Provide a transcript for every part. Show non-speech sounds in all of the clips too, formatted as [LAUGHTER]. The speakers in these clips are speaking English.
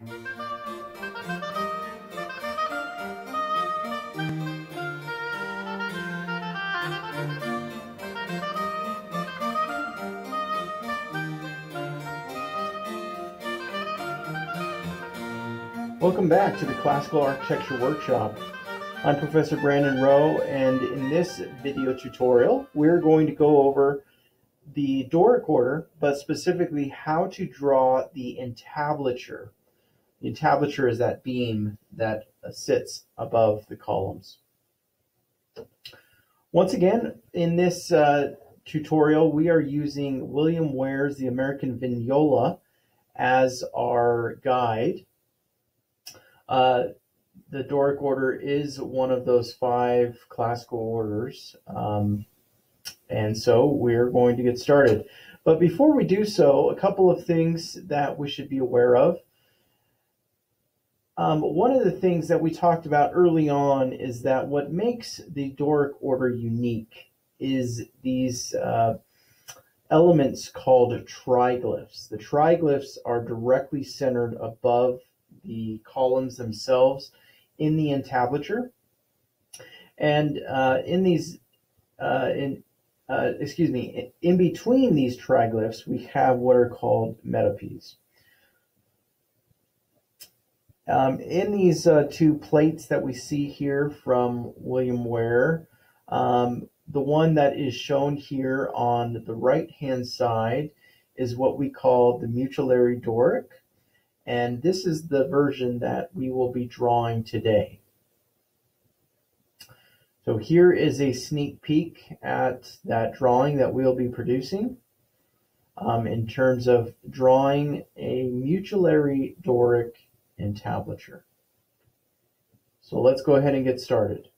Welcome back to the Classical Architecture Workshop. I'm Professor Brandon Rowe, and in this video tutorial, we're going to go over the Doric order, but specifically how to draw the entablature. The entablature is that beam that sits above the columns. Once again, in this uh, tutorial, we are using William Ware's The American Vignola as our guide. Uh, the Doric order is one of those five classical orders. Um, and so we're going to get started. But before we do so, a couple of things that we should be aware of. Um, one of the things that we talked about early on is that what makes the Doric order unique is these uh, elements called triglyphs. The triglyphs are directly centered above the columns themselves in the entablature. And uh, in these, uh, in uh, excuse me, in between these triglyphs, we have what are called metopes. Um, in these uh, two plates that we see here from William Ware, um, the one that is shown here on the right hand side is what we call the mutulary Doric. And this is the version that we will be drawing today. So here is a sneak peek at that drawing that we'll be producing um, in terms of drawing a mutulary Doric entablature. So let's go ahead and get started.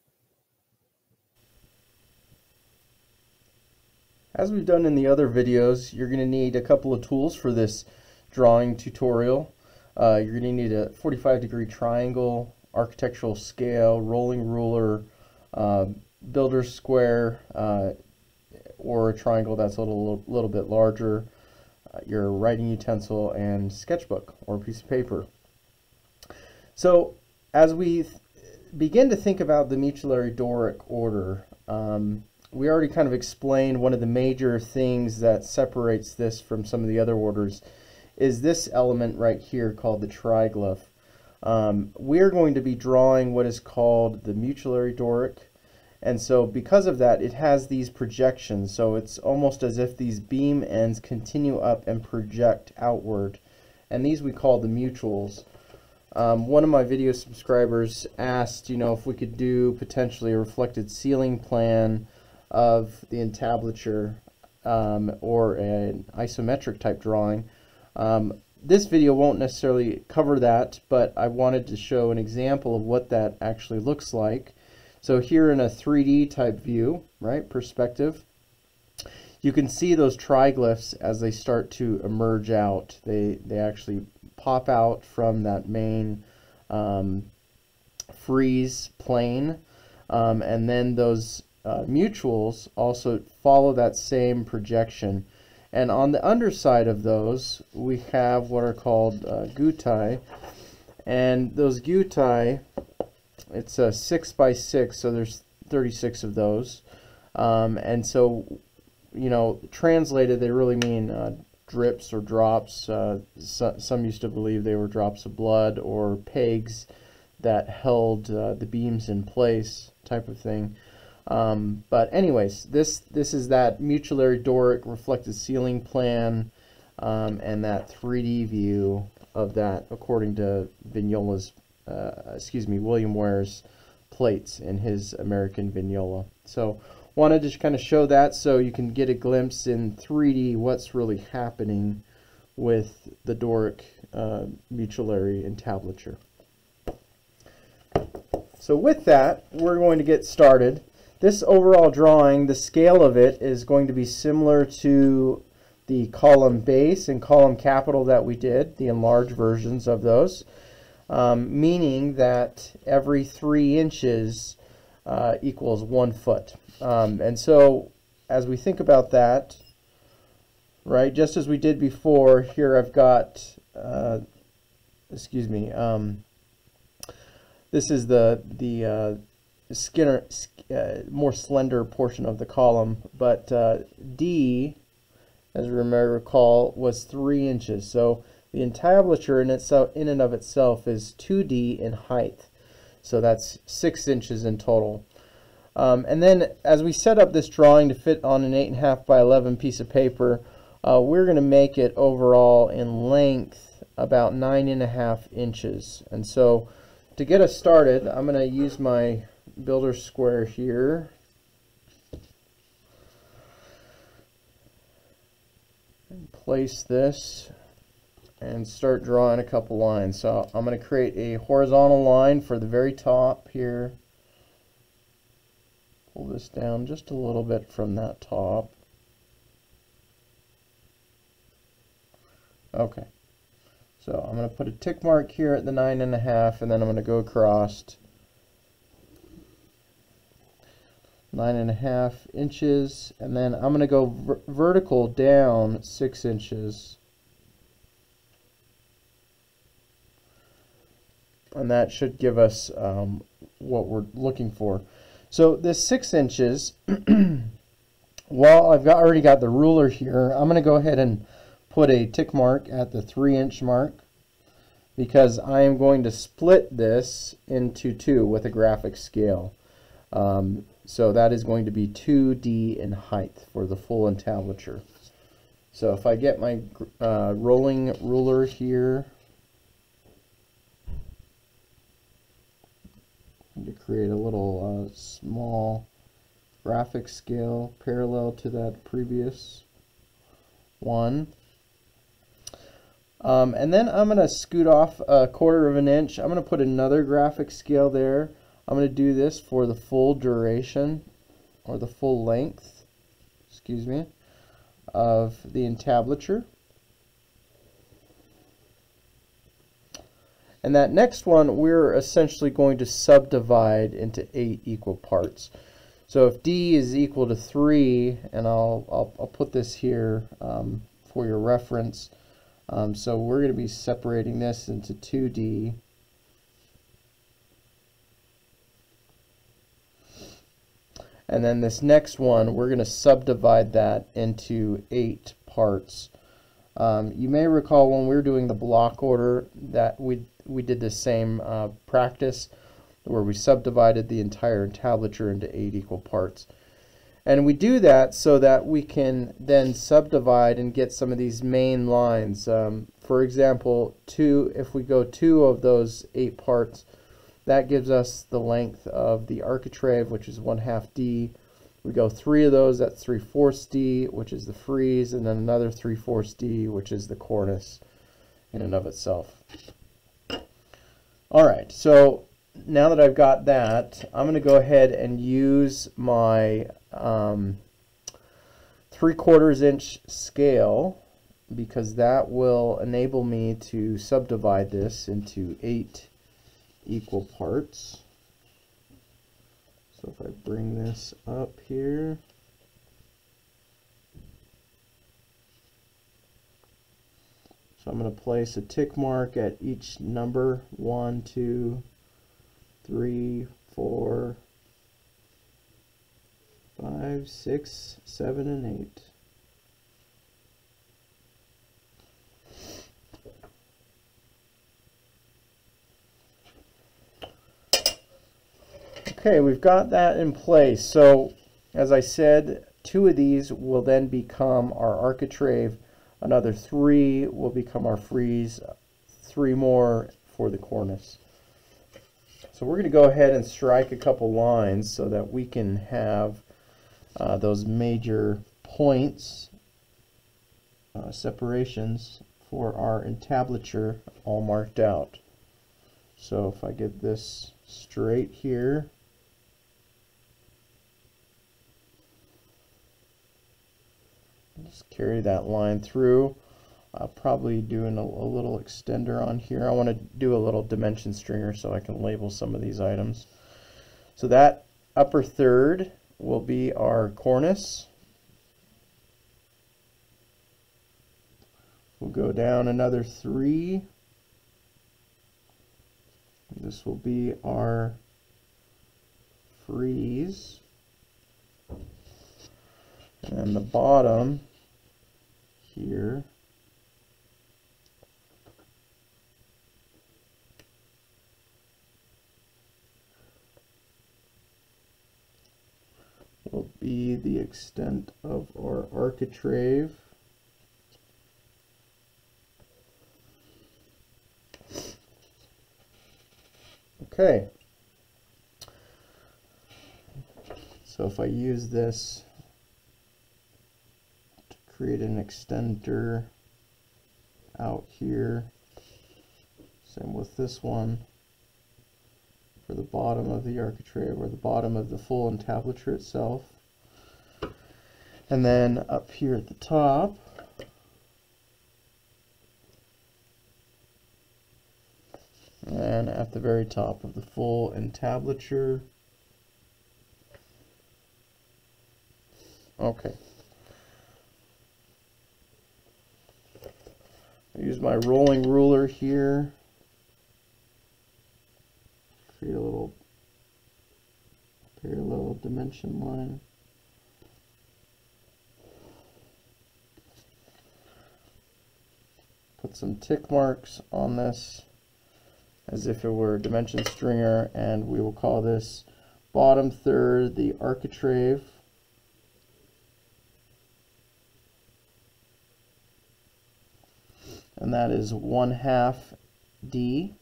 As we've done in the other videos, you're going to need a couple of tools for this drawing tutorial. Uh, you're going to need a 45 degree triangle, architectural scale, rolling ruler, uh, builder's square, uh, or a triangle that's a little, little bit larger, uh, your writing utensil, and sketchbook or piece of paper. So as we begin to think about the mutulary Doric order, um, we already kind of explained one of the major things that separates this from some of the other orders is this element right here called the triglyph. Um, we're going to be drawing what is called the mutulary Doric. And so because of that, it has these projections. So it's almost as if these beam ends continue up and project outward. And these we call the mutules. Um, one of my video subscribers asked, you know, if we could do potentially a reflected ceiling plan of the entablature um, or an isometric type drawing. Um, this video won't necessarily cover that, but I wanted to show an example of what that actually looks like. So here in a 3D type view, right, perspective, you can see those triglyphs as they start to emerge out. They, they actually pop out from that main um, frieze plane, um, and then those uh, mutules also follow that same projection. And on the underside of those, we have what are called uh, guttae. And those guttae, it's a 6 by 6, so there's 36 of those. Um, and so, you know, translated, they really mean uh, drips or drops. Uh, so, some used to believe they were drops of blood or pegs that held uh, the beams in place type of thing. Um, but anyways, this this is that mutulary Doric reflected ceiling plan um, and that 3D view of that according to Vignola's, uh, excuse me, William Ware's plates in his American Vignola. So wanted to just kind of show that so you can get a glimpse in 3D what's really happening with the Doric uh, entablature. So with that, we're going to get started. This overall drawing, the scale of it is going to be similar to the column base and column capital that we did, the enlarged versions of those, um, meaning that every three inches uh, equals one foot. Um, and so as we think about that, right, just as we did before, here I've got uh, excuse me, um, this is the, the uh, Skinner, uh, more slender portion of the column, but uh, D, as we may recall, was 3 inches. So the entablature in, itself, in and of itself is 2D in height. So that's 6 inches in total. Um, and then as we set up this drawing to fit on an 8.5 by 11 piece of paper, uh, we're going to make it overall in length about 9.5 inches. And so to get us started, I'm going to use my builder square here. And place this and start drawing a couple lines. So I'm going to create a horizontal line for the very top here. Pull this down just a little bit from that top. Okay. So I'm going to put a tick mark here at the nine and a half and then I'm going to go across nine and a half inches and then I'm going to go ver vertical down six inches and that should give us um, what we're looking for. So this six inches, [CLEARS THROAT] while I've got, already got the ruler here, I'm going to go ahead and put a tick mark at the three inch mark because I am going to split this into two with a graphic scale. Um, so that is going to be 2D in height for the full entablature. So if I get my uh, rolling ruler here, to create a little uh, small graphic scale parallel to that previous one. Um, and then I'm going to scoot off a quarter of an inch. I'm going to put another graphic scale there. I'm going to do this for the full duration or the full length, excuse me, of the entablature. And that next one, we're essentially going to subdivide into eight equal parts. So if D is equal to 3, and I'll, I'll, I'll put this here um, for your reference. Um, so we're going to be separating this into 2D. And then this next one, we're going to subdivide that into eight parts. Um, you may recall when we were doing the block order that we we did the same uh, practice where we subdivided the entire entablature into eight equal parts. And we do that so that we can then subdivide and get some of these main lines. Um, for example, two, if we go two of those eight parts, that gives us the length of the architrave, which is one half D. We go three of those, that's three fourths D, which is the frieze, and then another three fourths D, which is the cornice in and of itself. All right, so now that I've got that, I'm going to go ahead and use my um, 3 quarters inch scale because that will enable me to subdivide this into eight equal parts. So if I bring this up here, So I'm going to place a tick mark at each number. One, two, three, four, five, six, seven, and eight. Okay, we've got that in place. So, as I said, two of these will then become our architrave Another three will become our frieze, three more for the cornice. So we're going to go ahead and strike a couple lines so that we can have uh, those major points, uh, separations for our entablature all marked out. So if I get this straight here, just carry that line through. I'll probably doing a, a little extender on here. I want to do a little dimension stringer so I can label some of these items. So that upper third will be our cornice. We'll go down another three. this will be our frieze. And the bottom here will be the extent of our architrave. Okay. So if I use this create an extender out here, same with this one for the bottom of the architrave or the bottom of the full entablature itself. And then up here at the top, and at the very top of the full entablature. Okay. Use my rolling ruler here create a little parallel dimension line. Put some tick marks on this as if it were a dimension stringer and we will call this bottom third the architrave. And that is one half D.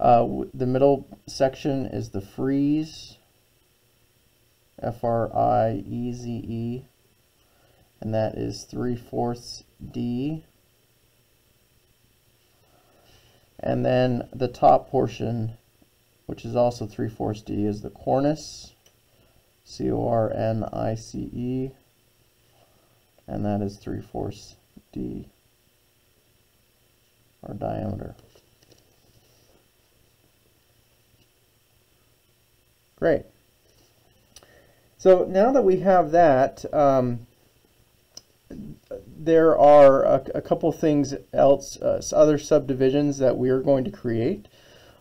Uh, the middle section is the frieze, F-R-I-E-Z-E, and that is 3 fourths D. And then the top portion, which is also 3 fourths D, is the cornice, C-O-R-N-I-C-E, and that is 3 fourths D, our diameter. Great. So now that we have that, um, there are a, a, couple things else, uh, other subdivisions that we are going to create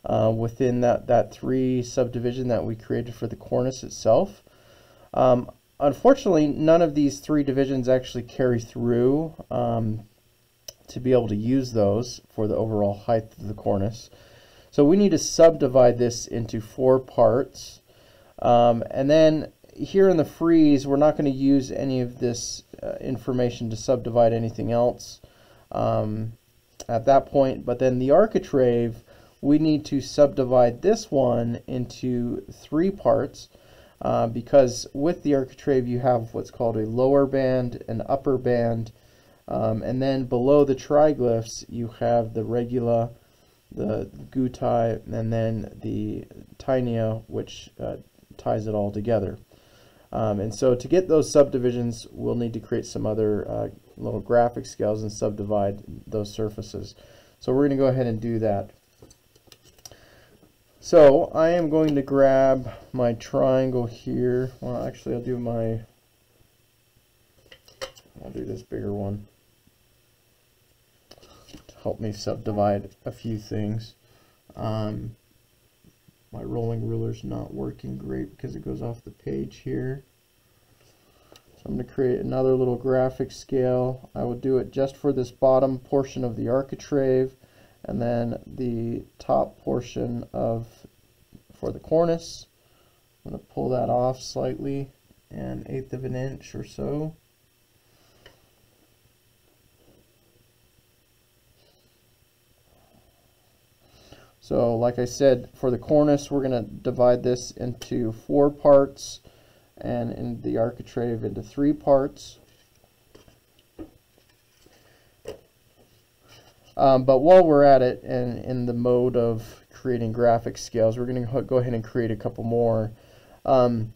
uh, within that, that three subdivision that we created for the cornice itself. Um, unfortunately, none of these three divisions actually carry through um, to be able to use those for the overall height of the cornice. So we need to subdivide this into four parts. Um, and then here in the frieze, we're not going to use any of this uh, information to subdivide anything else um, at that point. But then the architrave, we need to subdivide this one into three parts uh, because with the architrave you have what's called a lower band, an upper band, um, and then below the triglyphs you have the regula, the guttae, and then the taenia, which uh, ties it all together. Um, and so to get those subdivisions, we'll need to create some other uh, little graphic scales and subdivide those surfaces. So we're going to go ahead and do that. So I am going to grab my triangle here. Well, actually, I'll do my, I'll do this bigger one to help me subdivide a few things. Um, my rolling ruler's not working great because it goes off the page here. So I'm going to create another little graphic scale. I will do it just for this bottom portion of the architrave and then the top portion of for the cornice. I'm going to pull that off slightly an eighth of an inch or so. So like I said, for the cornice, we're going to divide this into four parts and in the architrave into three parts. Um, but while we're at it and in the mode of creating graphic scales, we're going to go ahead and create a couple more. Um,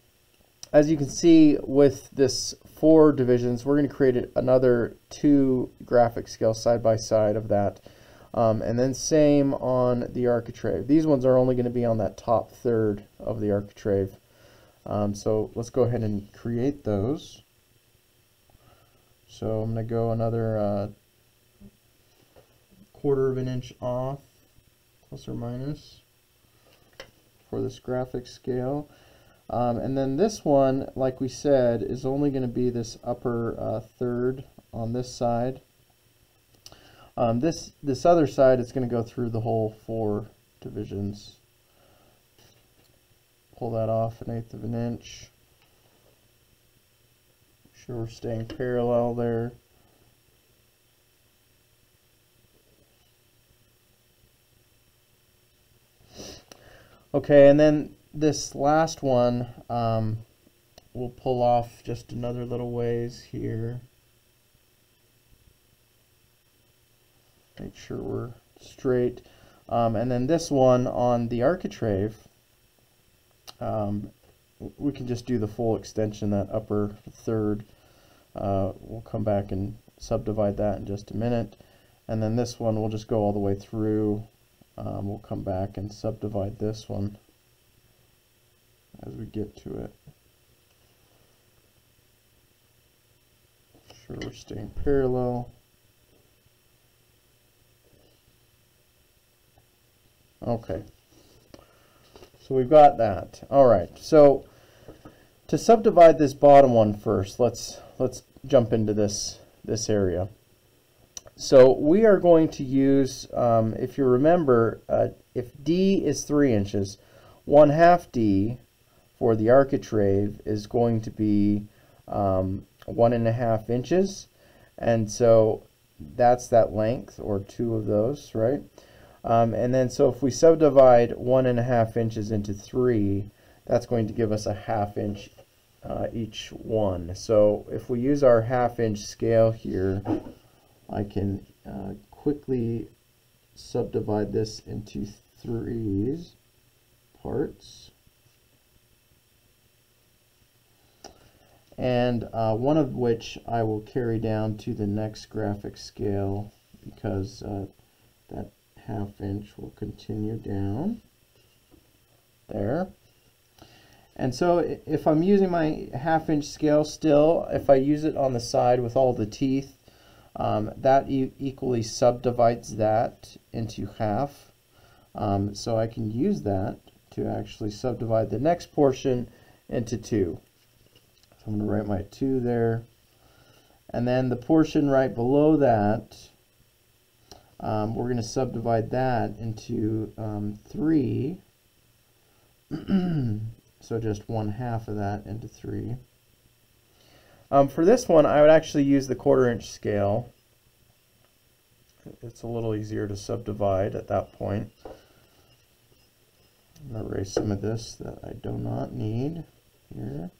as you can see with this four divisions, we're going to create another two graphic scales side by side of that. Um, and then same on the architrave. These ones are only going to be on that top third of the architrave. Um, so let's go ahead and create those. So I'm going to go another uh, quarter of an inch off, plus or minus, for this graphic scale. Um, and then this one, like we said, is only going to be this upper uh, third on this side. Um, this this other side is going to go through the whole four divisions. Pull that off an eighth of an inch. Make sure we're staying parallel there. Okay, and then this last one, um, we'll pull off just another little ways here. Make sure we're straight. Um, and then this one on the architrave, um, we can just do the full extension, that upper third. Uh, we'll come back and subdivide that in just a minute. And then this one, we'll just go all the way through. Um, we'll come back and subdivide this one as we get to it. Sure we're staying parallel. Okay. So we've got that. All right. So to subdivide this bottom one first, let's let's jump into this this area. So we are going to use, um, if you remember, uh, if D is 3 inches, 1 half D for the architrave is going to be um, one and a half inches. And so that's that length or two of those right? Um, and then so if we subdivide one and a half inches into three that's going to give us a half inch uh, each one. So if we use our half inch scale here I can uh, quickly subdivide this into threes parts. And uh, one of which I will carry down to the next graphic scale because uh, that half inch will continue down there. And so if I'm using my half inch scale still if I use it on the side with all the teeth um, that e equally subdivides that into half um, so I can use that to actually subdivide the next portion into two so I'm going to write my 2 there. And then the portion right below that, um, we're going to subdivide that into um, 3. [CLEARS THROAT] so just one half of that into 3. Um, for this one, I would actually use the quarter inch scale. It's a little easier to subdivide at that point. I'm going to erase some of this that I do not need here.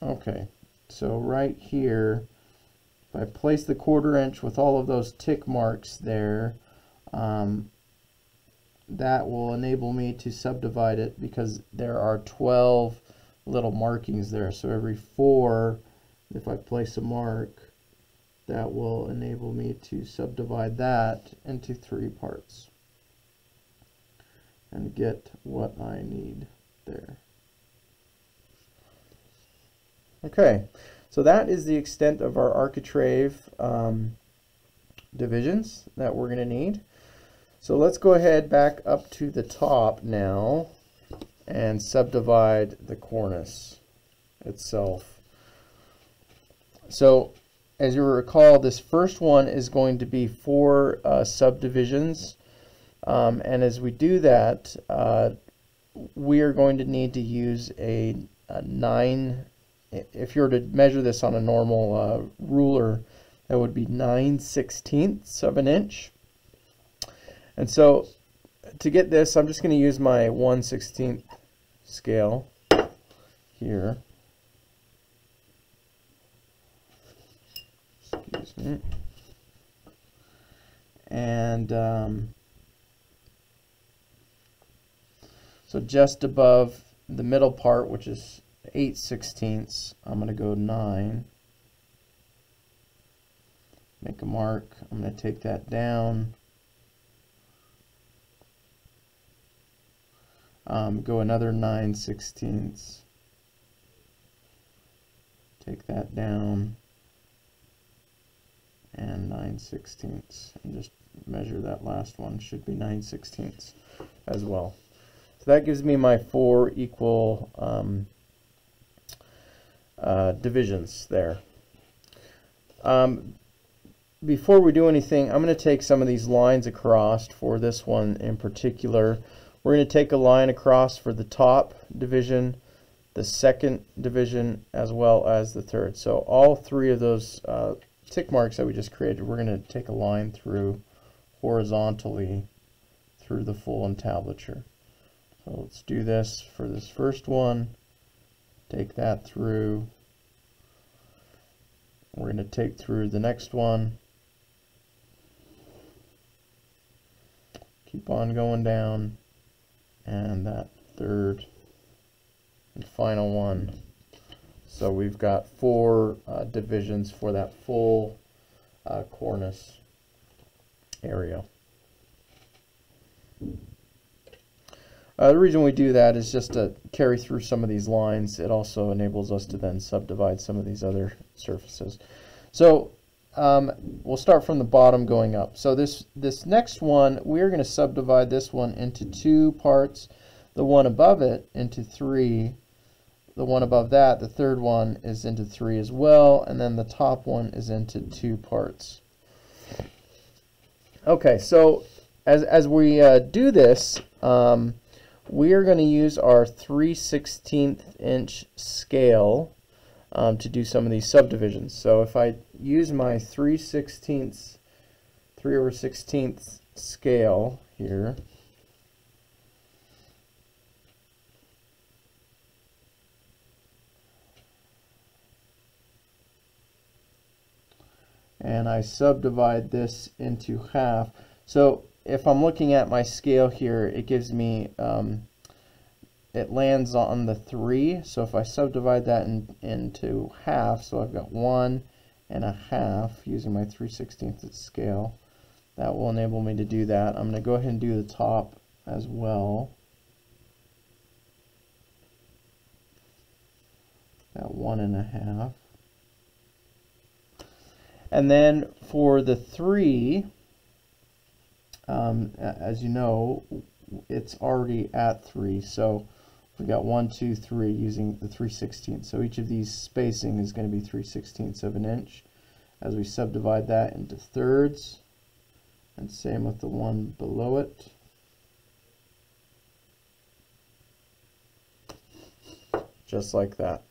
Okay, so right here, if I place the quarter inch with all of those tick marks there, um, that will enable me to subdivide it because there are 12 little markings there. So every four, if I place a mark, that will enable me to subdivide that into three parts and get what I need there. Okay, so that is the extent of our architrave um, divisions that we're going to need. So let's go ahead back up to the top now and subdivide the cornice itself. So as you recall, this first one is going to be four uh, subdivisions. Um, and as we do that, uh, we are going to need to use a, a 9 if you were to measure this on a normal uh, ruler, that would be 9 sixteenths of an inch. And so to get this, I'm just going to use my 1 16th scale here. Excuse me. And um, so just above the middle part, which is 8 sixteenths. I'm going to go 9. Make a mark. I'm going to take that down. Um, go another 9 sixteenths. take that down. And 9 sixteenths. And just measure that last one. Should be 9 sixteenths as well. So that gives me my four equal um, uh, divisions there. Um, before we do anything I'm going to take some of these lines across for this one in particular we're going to take a line across for the top division the second division as well as the third so all three of those uh, tick marks that we just created, we're going to take a line through horizontally through the full entablature. So let's do this for this first one. Take that through. We're going to take through the next one. Keep on going down. And that third and final one. So we've got four uh, divisions for that full uh, cornice area. Uh, the reason we do that is just to carry through some of these lines. It also enables us to then subdivide some of these other surfaces. So um, we'll start from the bottom going up. So this, this next one, we're going to subdivide this one into two parts, the one above it into three, the one above that, the third one is into three as well, and then the top one is into two parts. Okay, so as, as we uh, do this, um, we are going to use our 3 16th inch scale um, to do some of these subdivisions. So if I use my 3 16ths, 3 over 16th scale here, and I subdivide this into half. So if I'm looking at my scale here, it gives me, um, it lands on the 3. So if I subdivide that in, into half, so I've got 1 and a half using my 3 16th scale, that will enable me to do that. I'm going to go ahead and do the top as well. That one and a half. And then for the three, um, as you know, it's already at three. So we got one, two, three using the 3 16ths. So each of these spacing is going to be 3 16ths of an inch. As we subdivide that into thirds, and same with the one below it. Just like that.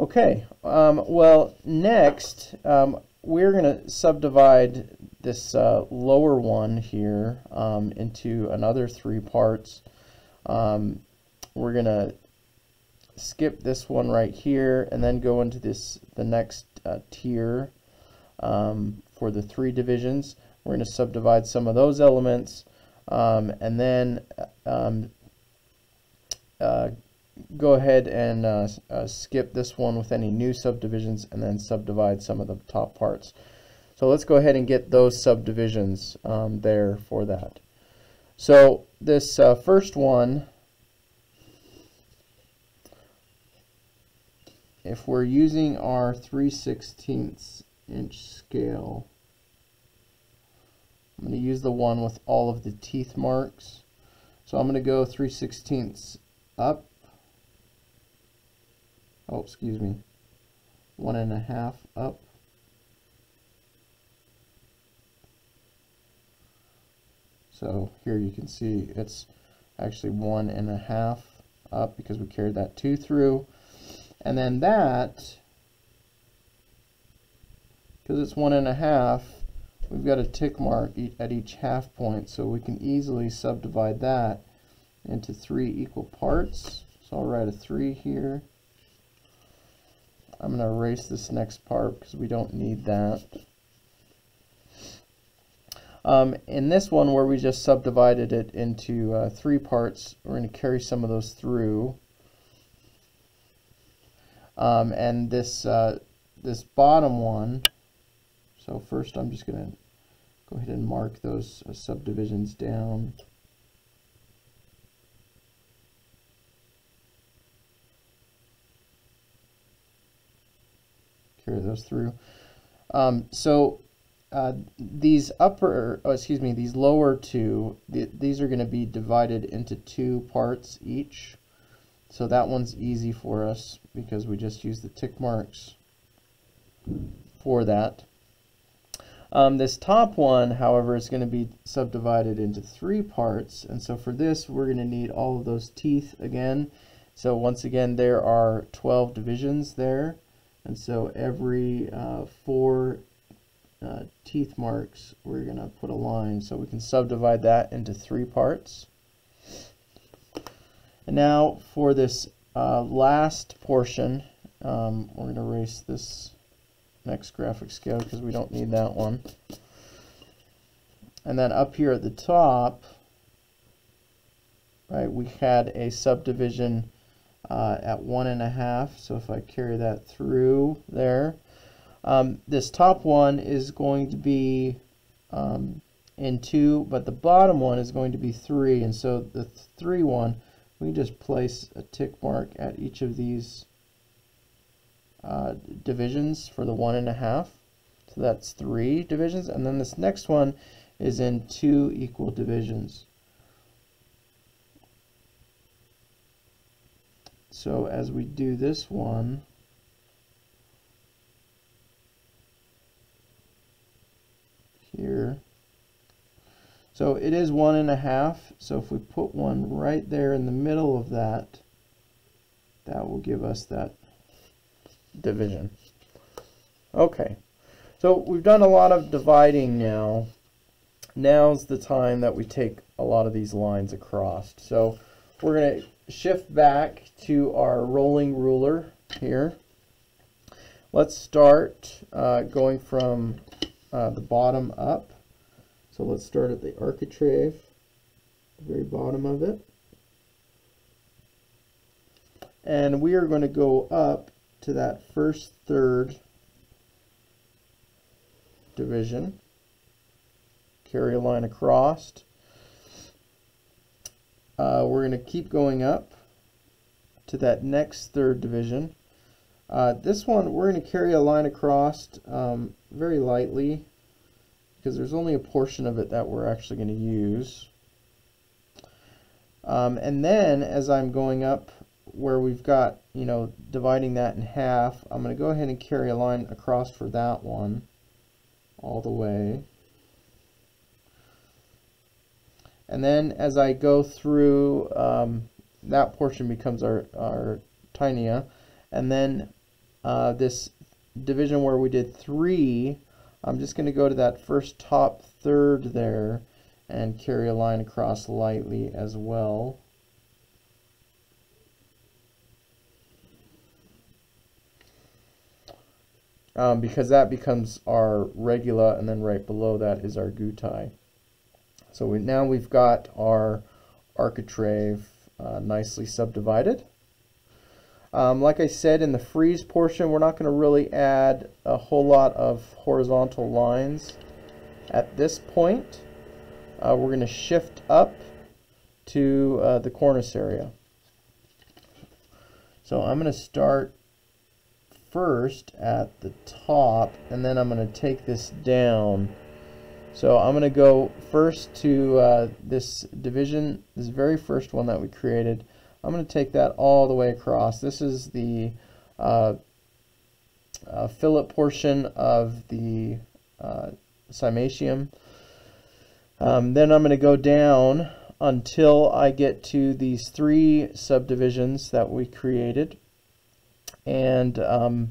Okay, um, well, next, um, we're going to subdivide this uh, lower one here um, into another three parts. Um, we're going to skip this one right here and then go into this the next uh, tier um, for the three divisions. We're going to subdivide some of those elements um, and then uh, go ahead and uh, uh, skip this one with any new subdivisions and then subdivide some of the top parts. So let's go ahead and get those subdivisions um, there for that. So this uh, first one, if we're using our 3 16ths inch scale, I'm going to use the one with all of the teeth marks. So I'm going to go 3 16ths up. Oh excuse me. One and a half up so here you can see it's actually one and a half up because we carried that two through. And then that because it's one and a half we've got a tick mark at each half point. So we can easily subdivide that into three equal parts. So I'll write a 3 here. I'm going to erase this next part because we don't need that. Um, in this one where we just subdivided it into uh, three parts, we're going to carry some of those through. Um, and this, uh, this bottom one, so first I'm just going to go ahead and mark those uh, subdivisions down. carry those through. Um, so uh, these upper, oh, excuse me, these lower two, th these are going to be divided into two parts each. So that one's easy for us because we just use the tick marks for that. Um, this top one, however, is going to be subdivided into three parts. And so for this, we're going to need all of those teeth again. So once again, there are 12 divisions there. And so every uh, four uh, teeth marks, we're going to put a line. So we can subdivide that into three parts. And now for this uh, last portion, um, we're going to erase this next graphic scale because we don't need that one. And then up here at the top, right, we had a subdivision uh, at one and a half. So if I carry that through there, um, this top one is going to be um, in two, but the bottom one is going to be three. And so the th three one, we just place a tick mark at each of these uh, divisions for the one and a half. So that's three divisions. And then this next one is in two equal divisions. So as we do this one, here, so it is one and a half. So if we put one right there in the middle of that, that will give us that division. Okay, so we've done a lot of dividing now. Now's the time that we take a lot of these lines across. So we're going to shift back to our rolling ruler here. Let's start uh, going from uh, the bottom up. So let's start at the architrave, the very bottom of it. And we are going to go up to that first third division. Carry a line across. Uh, we're going to keep going up to that next third division. Uh, this one, we're going to carry a line across um, very lightly because there's only a portion of it that we're actually going to use. Um, and then as I'm going up where we've got, you know, dividing that in half, I'm going to go ahead and carry a line across for that one all the way. And then as I go through, um, that portion becomes our, our taenia. And then uh, this division where we did three, I'm just going to go to that first top third there and carry a line across lightly as well. um, because that becomes our regula and then right below that is our guttae. So we, now we've got our architrave uh, nicely subdivided. Um, like I said in the frieze portion we're not going to really add a whole lot of horizontal lines at this point. Uh, we're going to shift up to uh, the cornice area. So I'm going to start first at the top and then I'm going to take this down. So I'm going to go first to uh, this division, this very first one that we created. I'm going to take that all the way across. This is the uh, uh, fillet portion of the uh, cymatium. Um, then I'm going to go down until I get to these three subdivisions that we created. And um,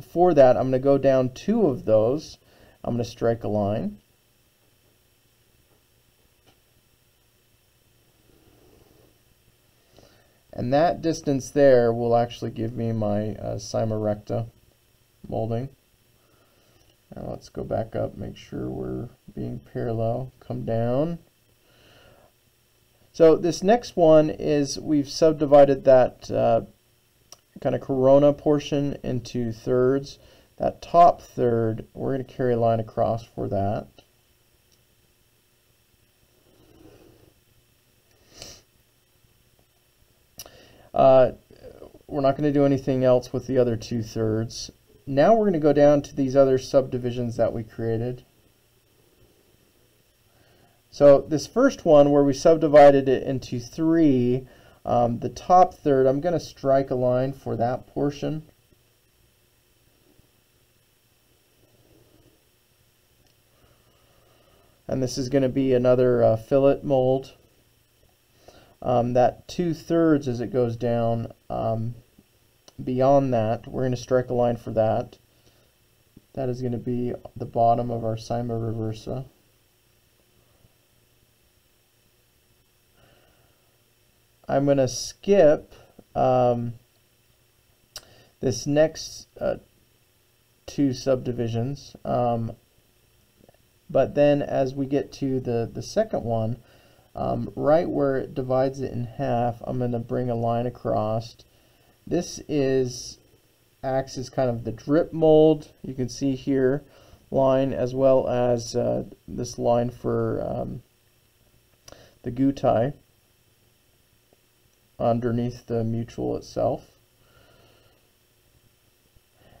for that, I'm going to go down two of those. I'm going to strike a line. And that distance there will actually give me my uh, cyma recta molding. Now let's go back up, make sure we're being parallel. Come down. So this next one is we've subdivided that uh, kind of corona portion into thirds. That top third, we're going to carry a line across for that. Uh, we're not going to do anything else with the other two thirds. now we're going to go down to these other subdivisions that we created. So this first one where we subdivided it into three, um, the top third, I'm going to strike a line for that portion. And this is going to be another uh, fillet mold. Um, that two thirds as it goes down, um, beyond that, we're going to strike a line for that. That is going to be the bottom of our cyma reversa. I'm going to skip um, this next uh, two subdivisions. Um, but then as we get to the, the second one, um, right where it divides it in half, I'm going to bring a line across. This is acts as kind of the drip mold. You can see here line as well as uh, this line for um, the guttae underneath the mutule itself.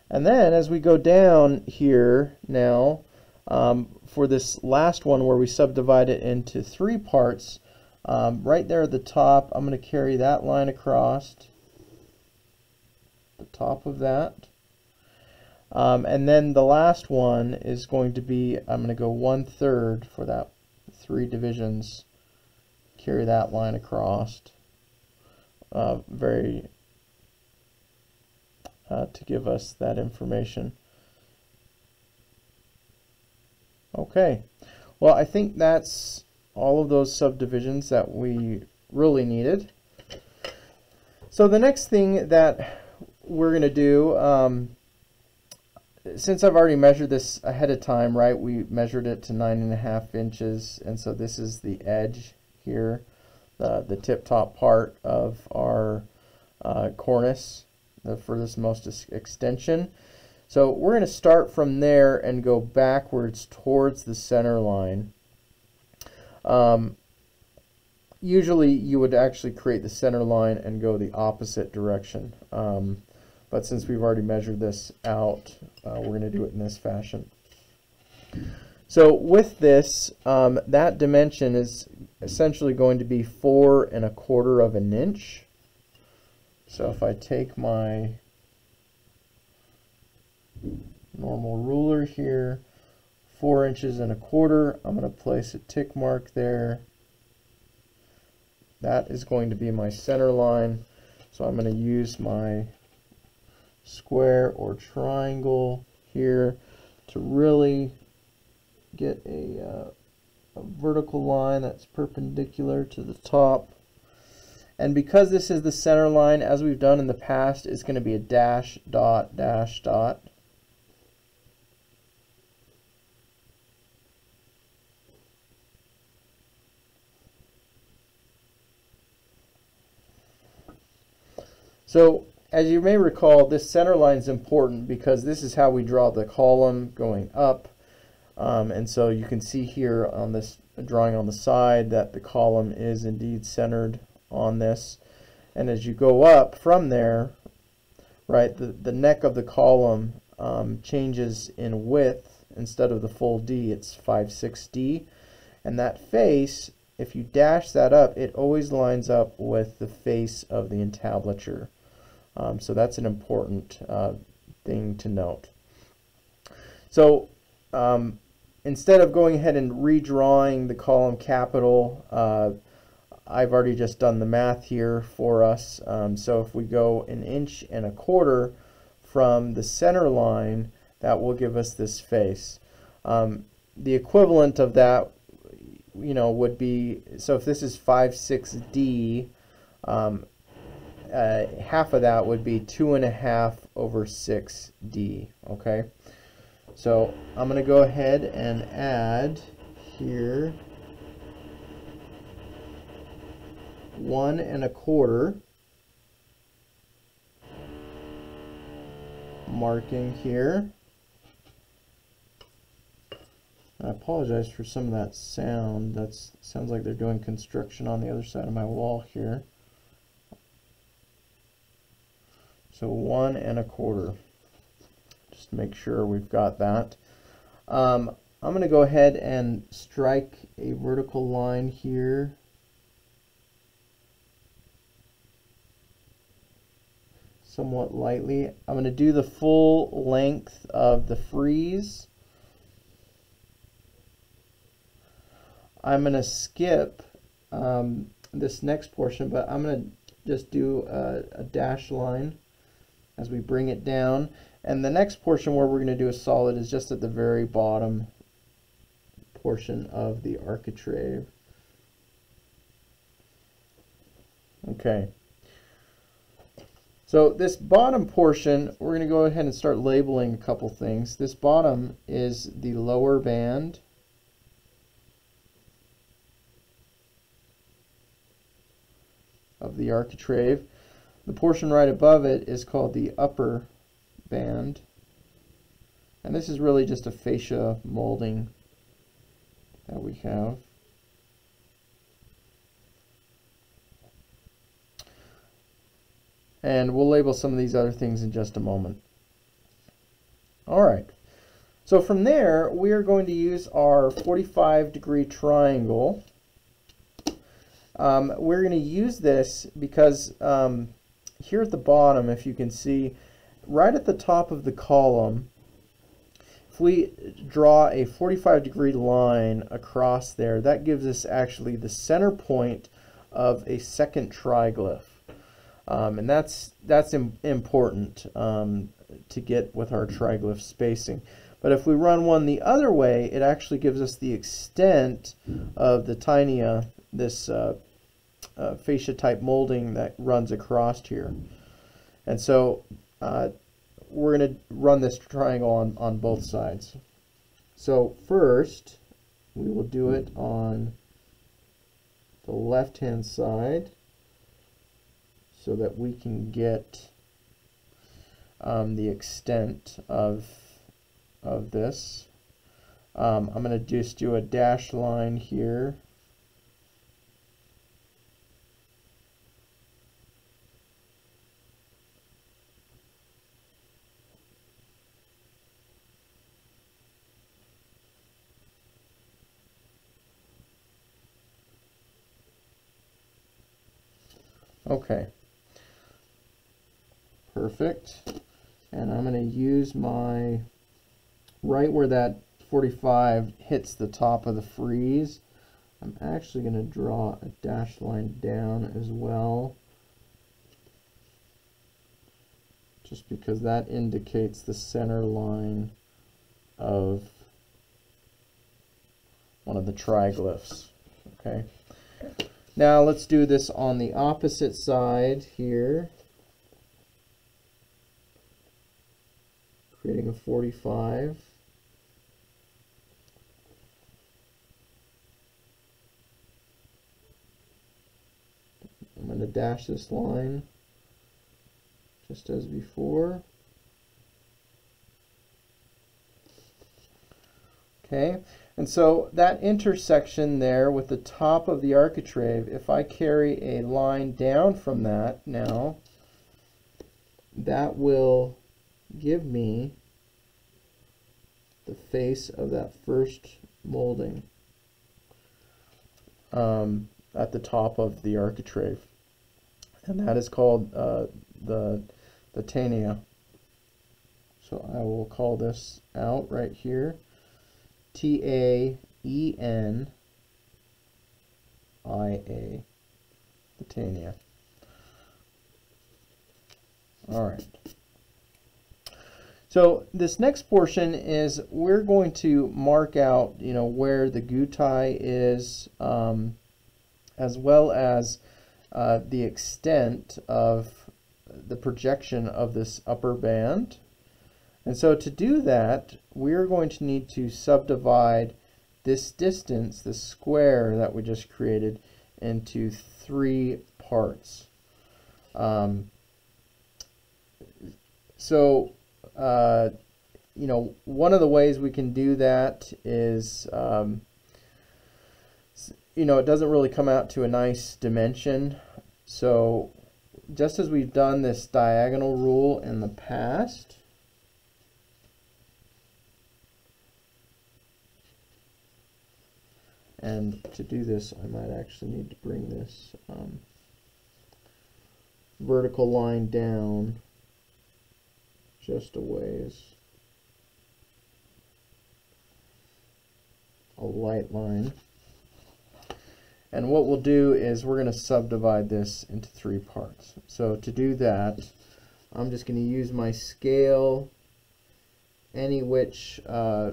And then as we go down here now, um, for this last one where we subdivide it into three parts, um, right there at the top, I'm going to carry that line across the top of that. Um, and then the last one is going to be, I'm going to go one third for that three divisions, carry that line across uh, very uh, to give us that information. Okay, well I think that's all of those subdivisions that we really needed. So the next thing that we're going to do, um, since I've already measured this ahead of time, right, we measured it to nine and a half inches, and so this is the edge here the, the tip top part of our uh, cornice, the furthest most extension. So we're going to start from there and go backwards towards the center line. Um, usually you would actually create the center line and go the opposite direction. Um, but since we've already measured this out, uh, we're going to do it in this fashion. So with this, um, that dimension is essentially going to be four and a quarter of an inch. So if I take my normal ruler here, four inches and a quarter, I'm going to place a tick mark there. That is going to be my center line. So I'm going to use my square or triangle here to really get a, uh, a vertical line that's perpendicular to the top. And because this is the center line, as we've done in the past, it's going to be a dash, dot, dash, dot. So as you may recall, this center line is important because this is how we draw the column going up um, and so you can see here on this drawing on the side that the column is indeed centered on this. And as you go up from there, right, the, the neck of the column um, changes in width. Instead of the full D, it's 5 6 D. And that face, if you dash that up, it always lines up with the face of the entablature. Um, so that's an important uh, thing to note. So um, instead of going ahead and redrawing the column capital, uh, I've already just done the math here for us. Um, so if we go an inch and a quarter from the center line, that will give us this face. Um, the equivalent of that, you know, would be, so if this is 5, 6D, um, uh, half of that would be 2.5 over 6D, okay? So I'm going to go ahead and add here one and a quarter marking here. I apologize for some of that sound. That sounds like they're doing construction on the other side of my wall here. So one and a quarter just make sure we've got that. Um, I'm going to go ahead and strike a vertical line here. somewhat lightly. I'm going to do the full length of the frieze. I'm going to skip um, this next portion, but I'm going to just do a, a dash line as we bring it down. And the next portion where we're going to do a solid is just at the very bottom portion of the architrave. Okay. So this bottom portion, we're going to go ahead and start labeling a couple things. This bottom is the lower band. of the architrave. The portion right above it is called the upper band. And this is really just a fascia molding that we have. And we'll label some of these other things in just a moment. All right. So from there, we are going to use our 45 degree triangle. Um, we're going to use this because um, here at the bottom, if you can see, right at the top of the column, if we draw a 45 degree line across there, that gives us actually the center point of a second triglyph. Um, and that's that's Im important um, to get with our triglyph spacing. But if we run one the other way, it actually gives us the extent of the taenia, this uh, uh, fascia type molding that runs across here. And so uh, we're going to run this triangle on, on both sides. So first, we will do it on the left-hand side so that we can get um, the extent of, of this. Um, I'm going to just do a dashed line here. Okay perfect. And I'm going to use my, right where that 45 hits the top of the frieze, I'm actually going to draw a dashed line down as well. Just because that indicates the center line of one of the triglyphs. Okay. Now let's do this on the opposite side here. creating a 45. I'm going to dash this line just as before. Okay, and so that intersection there with the top of the architrave, if I carry a line down from that now, that will give me the face of that first molding um, at the top of the architrave. And that is called uh, the, the taenia. So I will call this out right here. T-A-E-N-I-A. The taenia. All right. So this next portion is we're going to mark out, you know, where the guttae is, um, as well as uh, the extent of the projection of this upper band. And so to do that, we're going to need to subdivide this distance, this square that we just created, into three parts. Um, so uh, you know, one of the ways we can do that is, um, you know, it doesn't really come out to a nice dimension. So just as we've done this diagonal rule in the past, And to do this, I might actually need to bring this um, vertical line down just a ways. A light line. And what we'll do is we're going to subdivide this into three parts. So to do that, I'm just going to use my scale, any which uh,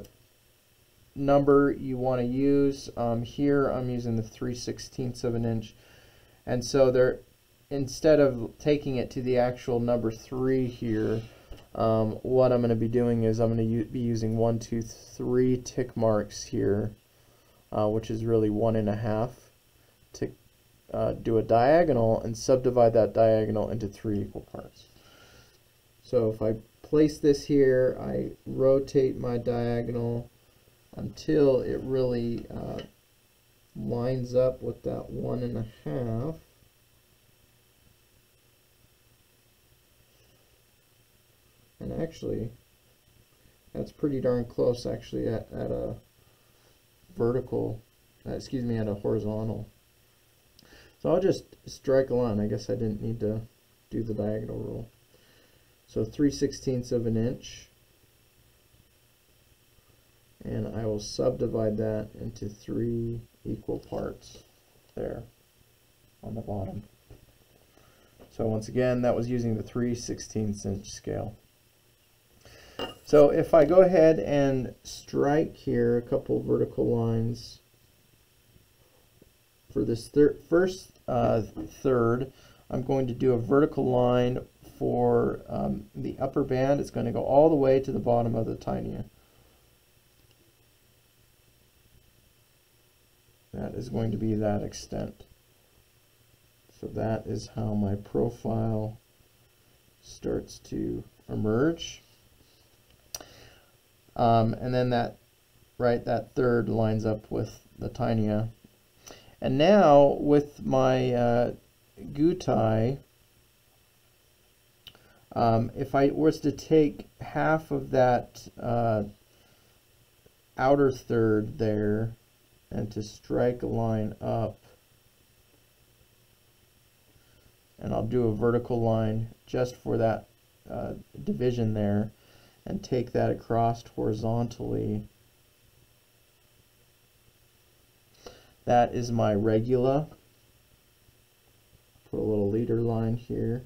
number you want to use. Um, here I'm using the 3 16ths of an inch. And so there, instead of taking it to the actual number 3 here, um, what I'm going to be doing is I'm going to be using one, two, three tick marks here, uh, which is really one and a half, to uh, do a diagonal and subdivide that diagonal into three equal parts. So if I place this here, I rotate my diagonal until it really uh, lines up with that one and a half. And actually, that's pretty darn close actually at, at a vertical, uh, excuse me, at a horizontal. So I'll just strike a line. I guess I didn't need to do the diagonal rule. So 3 sixteenths of an inch and I will subdivide that into three equal parts there on the bottom. So once again, that was using the 3 16 inch scale. So if I go ahead and strike here a couple vertical lines for this thir first uh, third, I'm going to do a vertical line for um, the upper band. It's going to go all the way to the bottom of the taenia. That is going to be that extent. So that is how my profile starts to emerge. Um, and then that, right, that third lines up with the taenia. And now with my uh, guttae, um, if I was to take half of that uh, outer third there and to strike a line up. And I'll do a vertical line just for that uh, division there and take that across horizontally. That is my regula. Put a little leader line here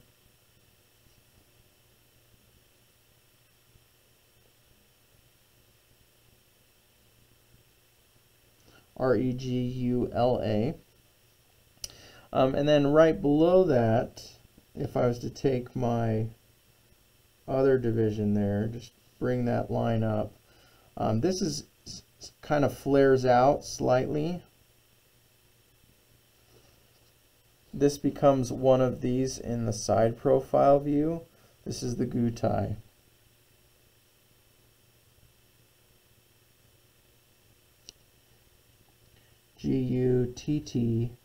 R-E-G-U-L-A. Um, and then right below that, if I was to take my other division there, just bring that line up. Um, this is kind of flares out slightly. This becomes one of these in the side profile view. This is the guttae. G-U-T-T-A-E.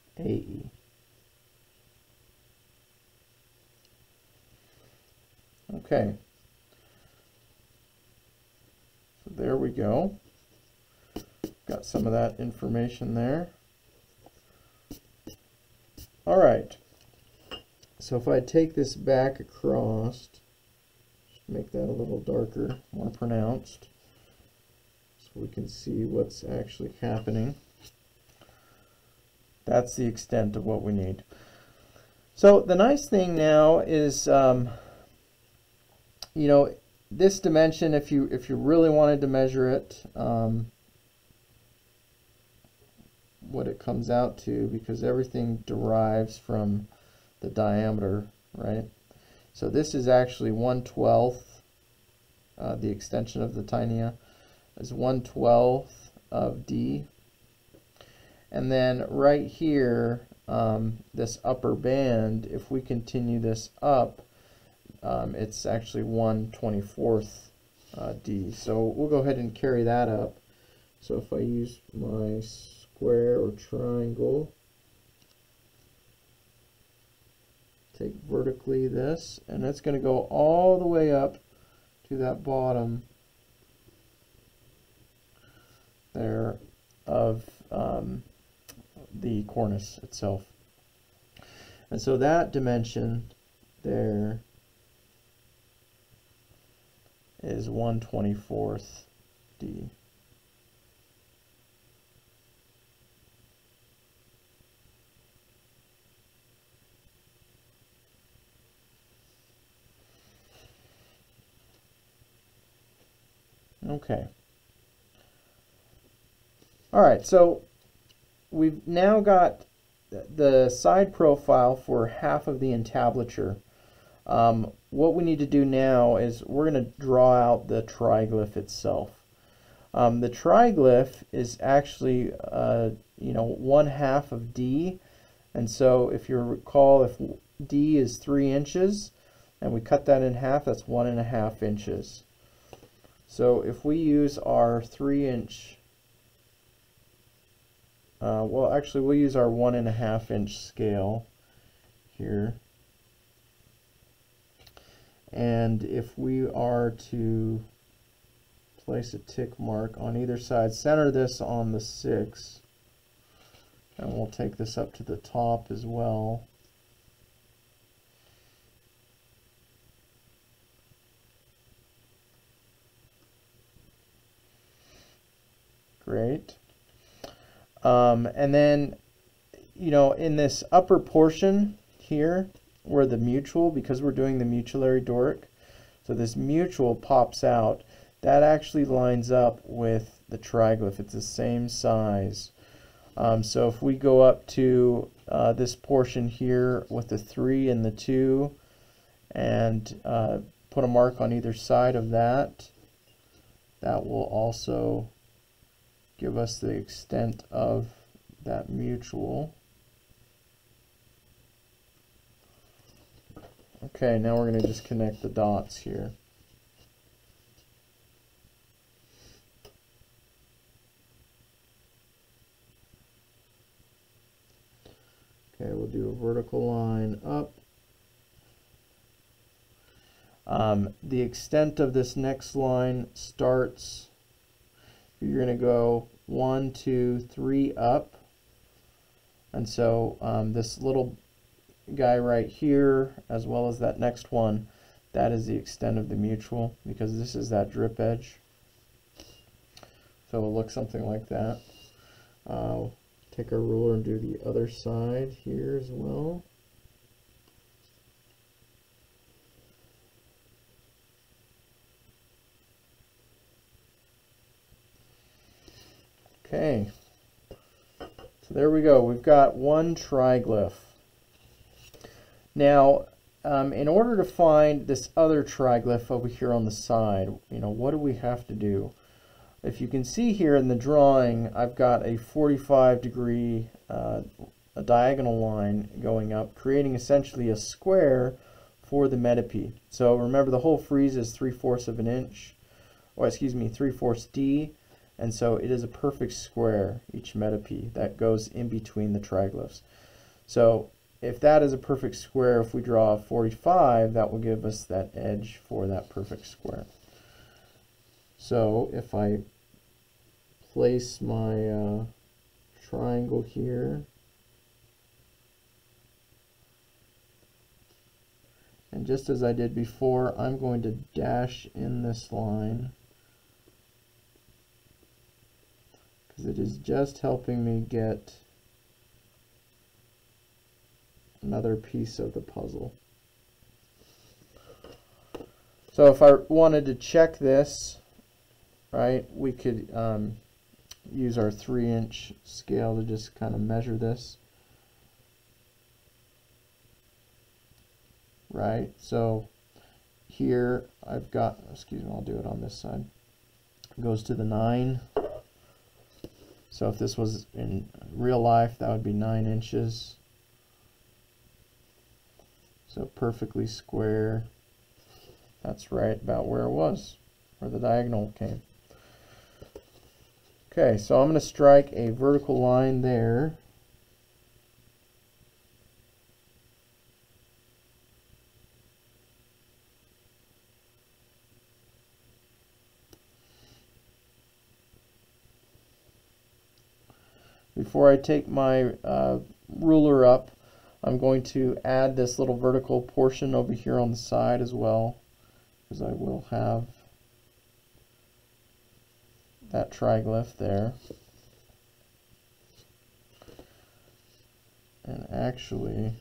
Okay. So there we go. Got some of that information there. All right. So if I take this back across, make that a little darker, more pronounced, so we can see what's actually happening. That's the extent of what we need. So the nice thing now is, um, you know, this dimension, if you if you really wanted to measure it, um, what it comes out to, because everything derives from the diameter, right? So this is actually 1 12th, uh, the extension of the taenia is 1 12th of D and then right here, um, this upper band, if we continue this up, um, it's actually 1 24th uh, D. So we'll go ahead and carry that up. So if I use my square or triangle, take vertically this, and it's going to go all the way up to that bottom there of um, the cornice itself. And so that dimension there is 1 24th D. Okay. All right, so we've now got the side profile for half of the entablature. Um, what we need to do now is we're going to draw out the triglyph itself. Um, the triglyph is actually, uh, you know, one half of D. And so if you recall, if D is three inches, and we cut that in half, that's one and a half inches. So if we use our three inch, uh, well actually we'll use our one and a half inch scale here. And if we are to place a tick mark on either side, center this on the six, and we'll take this up to the top as well. Great. Um, and then, you know, in this upper portion here, where the mutule, because we're doing the mutulary Doric, so this mutule pops out, that actually lines up with the triglyph. It's the same size. Um, so if we go up to uh, this portion here with the 3 and the 2 and uh, put a mark on either side of that, that will also give us the extent of that mutule. Okay, now we're going to just connect the dots here. Okay, we'll do a vertical line up. Um, the extent of this next line starts you're going to go one, two, three up. And so um, this little guy right here, as well as that next one, that is the extent of the mutule because this is that drip edge. So it'll look something like that. Uh, take our ruler and do the other side here as well. Okay. So there we go. We've got one triglyph. Now, um, in order to find this other triglyph over here on the side, you know, what do we have to do? If you can see here in the drawing, I've got a 45 degree uh, a diagonal line going up, creating essentially a square for the metope. So remember the whole frieze is 3 fourths of an inch, or excuse me, 3 fourths D. And so it is a perfect square, each metope, that goes in between the triglyphs. So if that is a perfect square, if we draw 45, that will give us that edge for that perfect square. So if I place my uh, triangle here, and just as I did before, I'm going to dash in this line because it is just helping me get another piece of the puzzle. So if I wanted to check this, right, we could um, use our three inch scale to just kind of measure this. Right, so here I've got, excuse me, I'll do it on this side. It goes to the nine. So if this was in real life, that would be 9 inches. So perfectly square. That's right about where it was, where the diagonal came. Okay, so I'm going to strike a vertical line there. Before I take my uh, ruler up, I'm going to add this little vertical portion over here on the side as well, because I will have that triglyph there. And actually,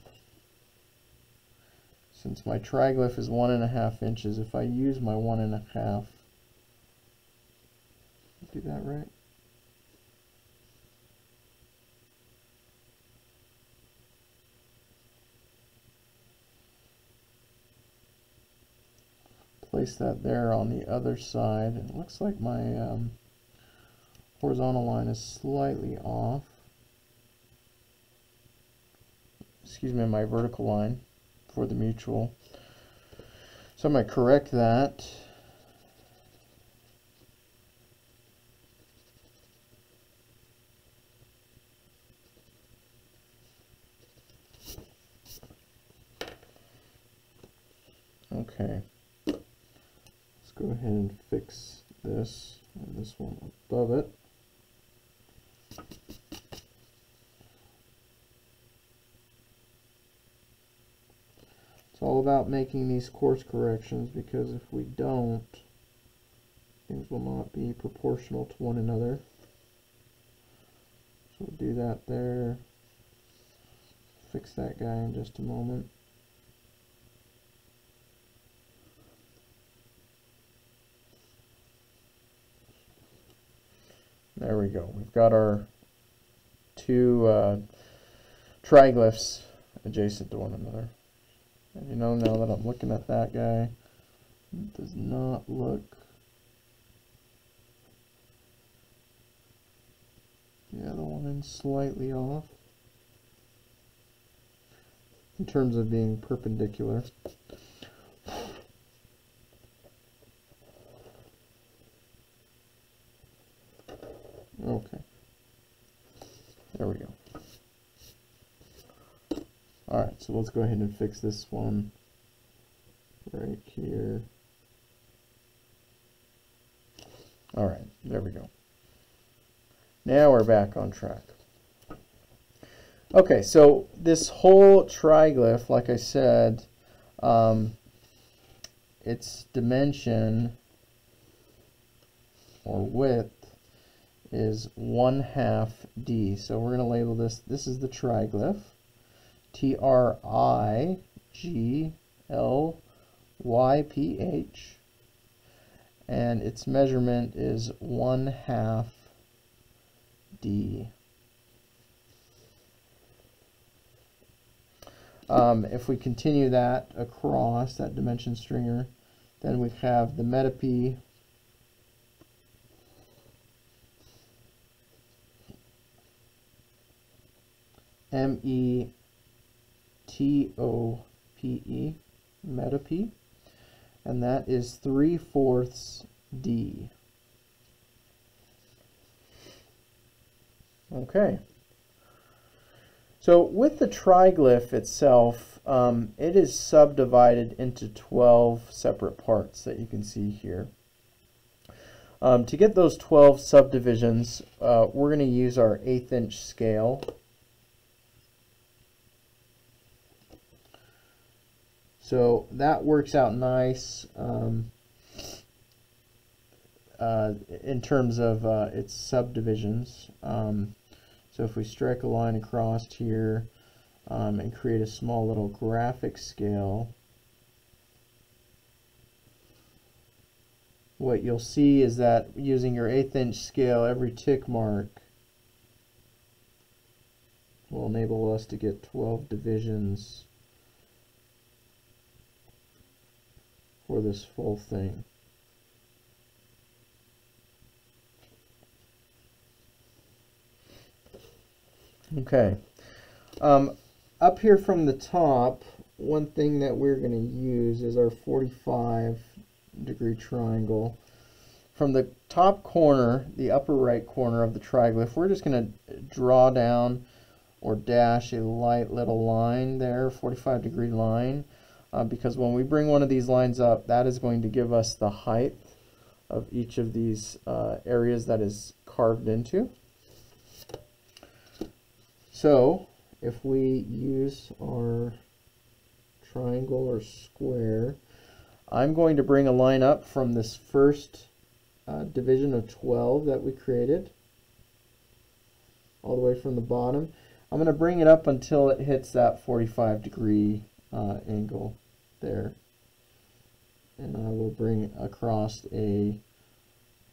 since my triglyph is one and a half inches, if I use my one and a half, do that right? Place that there on the other side. It looks like my um, horizontal line is slightly off. Excuse me, my vertical line for the mutule. So I'm going to correct that. Okay. Go ahead and fix this and this one above it. It's all about making these course corrections because if we don't, things will not be proportional to one another. So we'll do that there. Fix that guy in just a moment. There we go. We've got our two uh, triglyphs adjacent to one another. And you know, now that I'm looking at that guy, it does not look the other one slightly off in terms of being perpendicular. Okay. There we go. Alright, so let's go ahead and fix this one right here. Alright, there we go. Now we're back on track. Okay, so this whole triglyph, like I said, um, its dimension or width is 1 half d. So we're going to label this, this is the triglyph. T R I G L Y P H and its measurement is one half D. Um, if we continue that across that dimension stringer, then we have the metope M E T-O-P-E, metope, and that is 3 fourths D. Okay. So with the triglyph itself, um, it is subdivided into 12 separate parts that you can see here. Um, to get those 12 subdivisions, uh, we're going to use our eighth inch scale. So that works out nice um, uh, in terms of uh, its subdivisions. Um, so if we strike a line across here um, and create a small little graphic scale, what you'll see is that using your eighth inch scale, every tick mark will enable us to get 12 divisions for this full thing. Okay. Um, up here from the top, one thing that we're going to use is our 45 degree triangle. From the top corner, the upper right corner of the triglyph, we're just going to draw down or dash a light little line there, 45 degree line uh, because when we bring one of these lines up, that is going to give us the height of each of these uh, areas that is carved into. so if we use our triangle or square, I'm going to bring a line up from this first uh, division of 12 that we created all the way from the bottom. I'm going to bring it up until it hits that 45 degree uh, angle there. And I will bring across a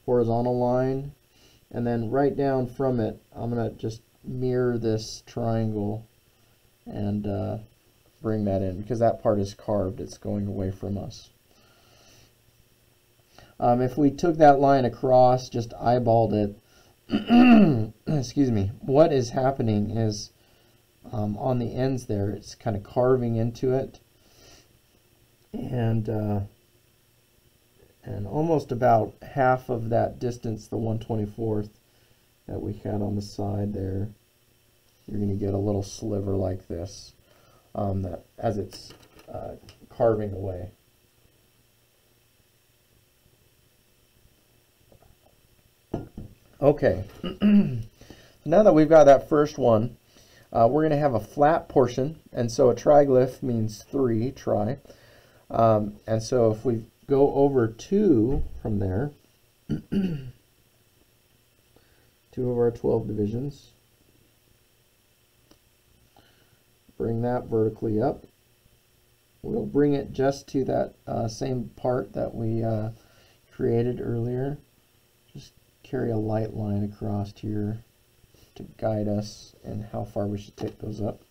horizontal line. And then right down from it I'm going to just mirror this triangle and uh, bring that in because that part is carved. It's going away from us. Um, if we took that line across just eyeballed it [CLEARS THROAT] excuse me what is happening is um, on the ends there it's kind of carving into it and uh, and almost about half of that distance, the 124th that we had on the side there, you're going to get a little sliver like this um, that as it's uh, carving away. Okay, [CLEARS THROAT] now that we've got that first one, uh, we're going to have a flat portion, and so a triglyph means three, tri. Um, and so if we go over two from there, [CLEARS THROAT] two of our 12 divisions, bring that vertically up. We'll bring it just to that uh, same part that we uh, created earlier. Just carry a light line across here to guide us and how far we should take those up.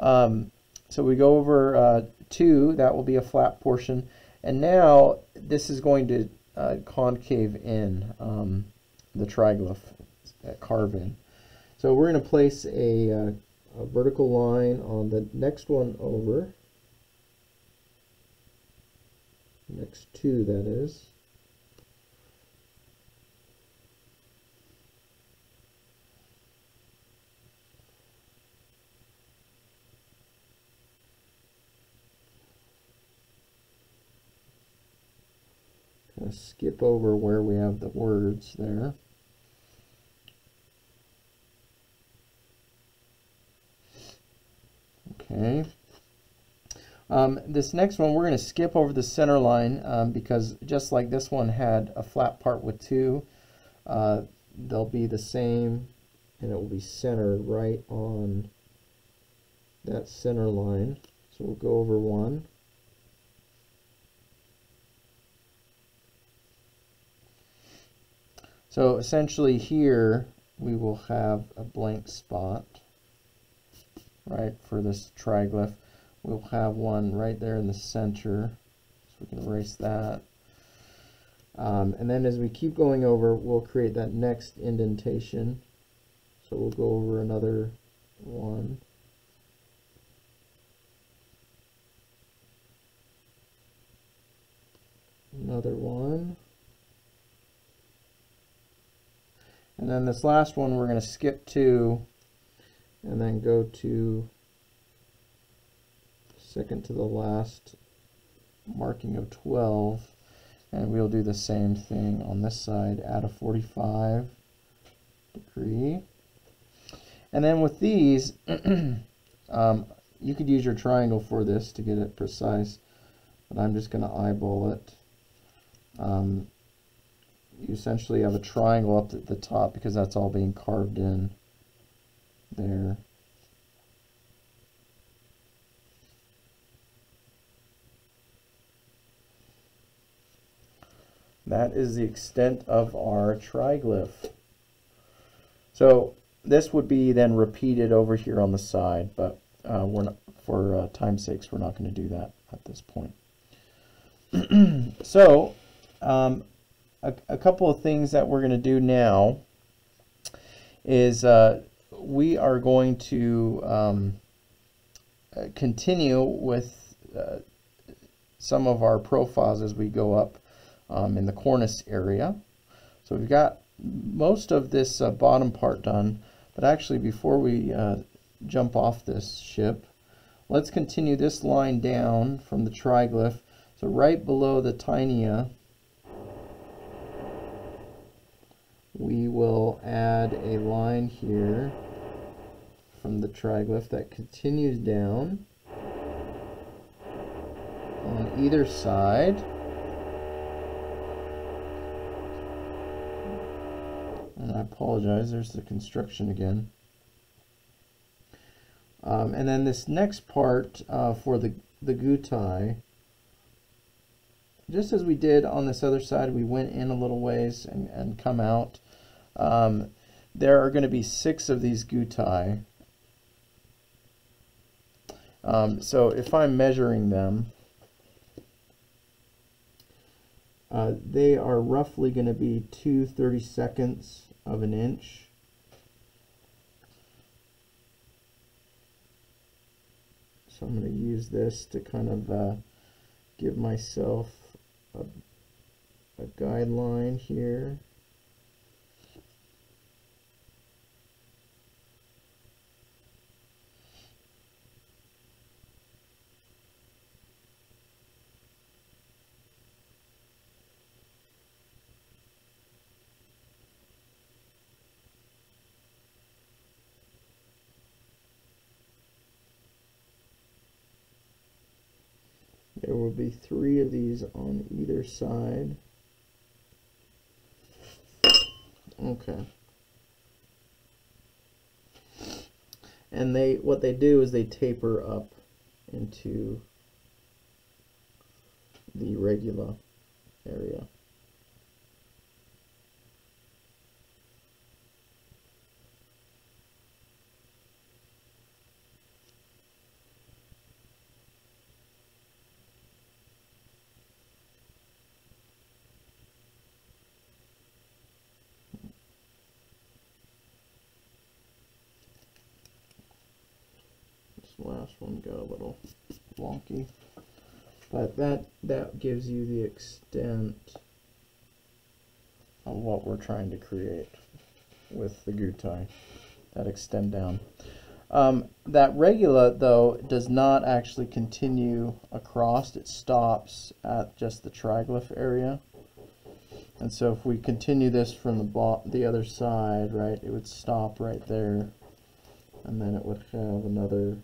Um, so we go over uh, 2, that will be a flat portion. And now this is going to uh, concave in um, the triglyph, uh, carve in. So we're going to place a, uh, a vertical line on the next one over. Next two, that is. Skip over where we have the words there. Okay. Um, this next one, we're going to skip over the center line um, because just like this one had a flat part with two, uh, they'll be the same and it will be centered right on that center line. So we'll go over one. So essentially here we will have a blank spot, right, for this triglyph. We'll have one right there in the center, so we can erase that. Um, and then as we keep going over, we'll create that next indentation. So we'll go over another one. Another one. And then this last one we're going to skip to and then go to second to the last marking of 12 and we'll do the same thing on this side add a 45 degree. And then with these [CLEARS THROAT] um, you could use your triangle for this to get it precise but I'm just going to eyeball it. Um, you essentially have a triangle up at the top because that's all being carved in there. That is the extent of our triglyph. So this would be then repeated over here on the side, but uh, we're not, for uh, time's sakes, we're not going to do that at this point. [CLEARS THROAT] so um, a, a couple of things that we're going to do now is uh, we are going to um, uh, continue with uh, some of our profiles as we go up um, in the cornice area. So we've got most of this uh, bottom part done, but actually before we uh, jump off this ship, let's continue this line down from the triglyph. So right below the taenia, we will add a line here from the triglyph that continues down on either side. And I apologize, there's the construction again. Um, and then this next part uh, for the, the guttae, just as we did on this other side, we went in a little ways and, and come out. Um, there are going to be six of these guttae. Um, so if I'm measuring them, uh, they are roughly going to be two thirty seconds of an inch. So I'm going to use this to kind of uh, give myself a, guideline here. There will be three of these on either side. Okay. And they what they do is they taper up into the regula area. last one got a little wonky. But that, that gives you the extent of what we're trying to create with the guttae, that extend down. Um, that regula, though, does not actually continue across. It stops at just the triglyph area. And so if we continue this from the, the other side, right, it would stop right there. And then it would have another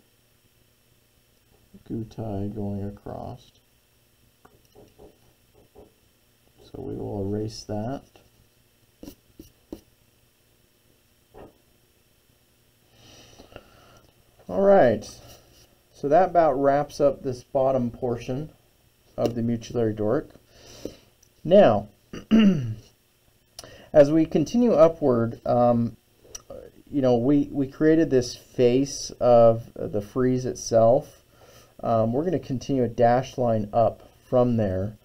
guttae going across. So we will erase that. All right, so that about wraps up this bottom portion of the mutulary Doric. Now, [CLEARS THROAT] as we continue upward, um, you know, we, we created this face of the frieze itself um, we're going to continue a dashed line up from there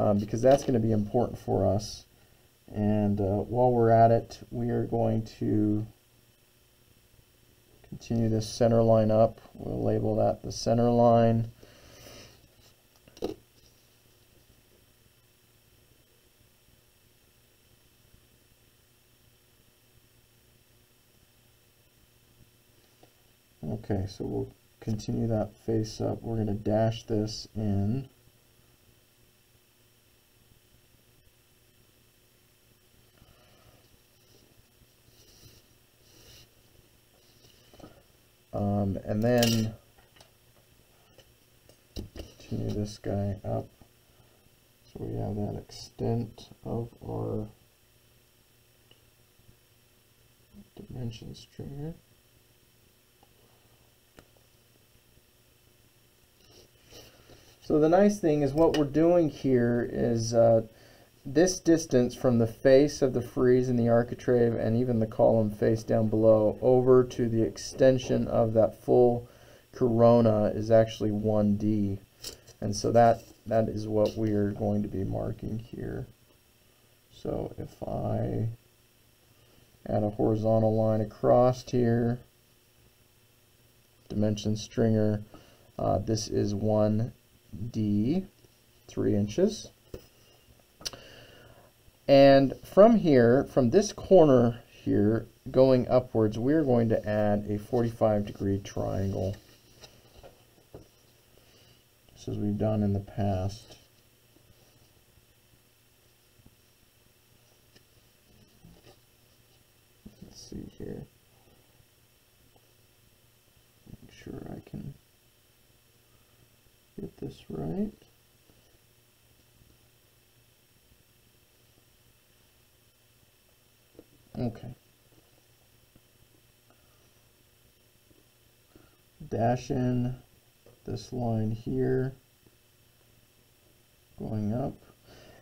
um, because that's going to be important for us. And uh, while we're at it, we are going to continue this center line up. We'll label that the center line. Okay, so we'll continue that face up. We're going to dash this in. Um, and then continue this guy up. So we have that extent of our dimension stringer. So the nice thing is what we're doing here is uh, this distance from the face of the frieze and the architrave and even the column face down below over to the extension of that full corona is actually 1D. And so that that is what we are going to be marking here. So if I add a horizontal line across here, dimension stringer, uh, this is 1 D, 3 inches. And from here, from this corner here, going upwards, we're going to add a 45 degree triangle. Just as we've done in the past. Let's see here. Make sure I can get this right. Okay. Dash in this line here, going up.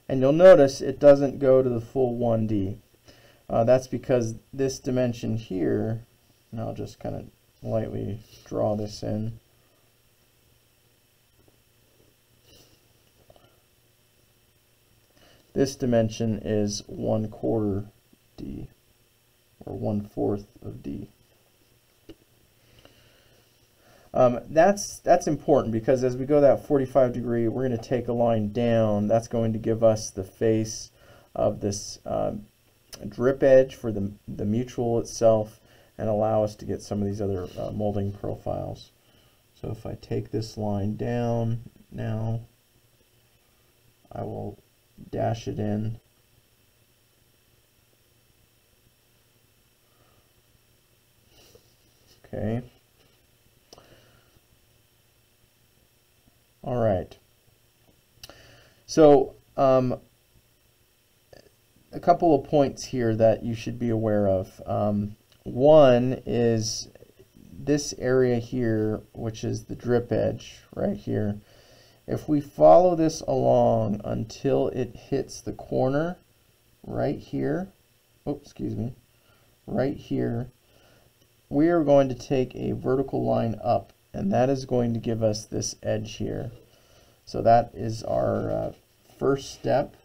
And you'll notice it doesn't go to the full 1D. Uh, that's because this dimension here, and I'll just kind of lightly draw this in. This dimension is 1 quarter D, or 1 fourth of D. Um, that's that's important because as we go that 45 degree, we're going to take a line down. That's going to give us the face of this um, drip edge for the, the mutule itself and allow us to get some of these other uh, molding profiles. So if I take this line down now, I will dash it in. Okay. All right. So um, a couple of points here that you should be aware of. Um, one is this area here, which is the drip edge right here. If we follow this along until it hits the corner right here, oh, excuse me, right here, we are going to take a vertical line up, and that is going to give us this edge here. So that is our uh, first step.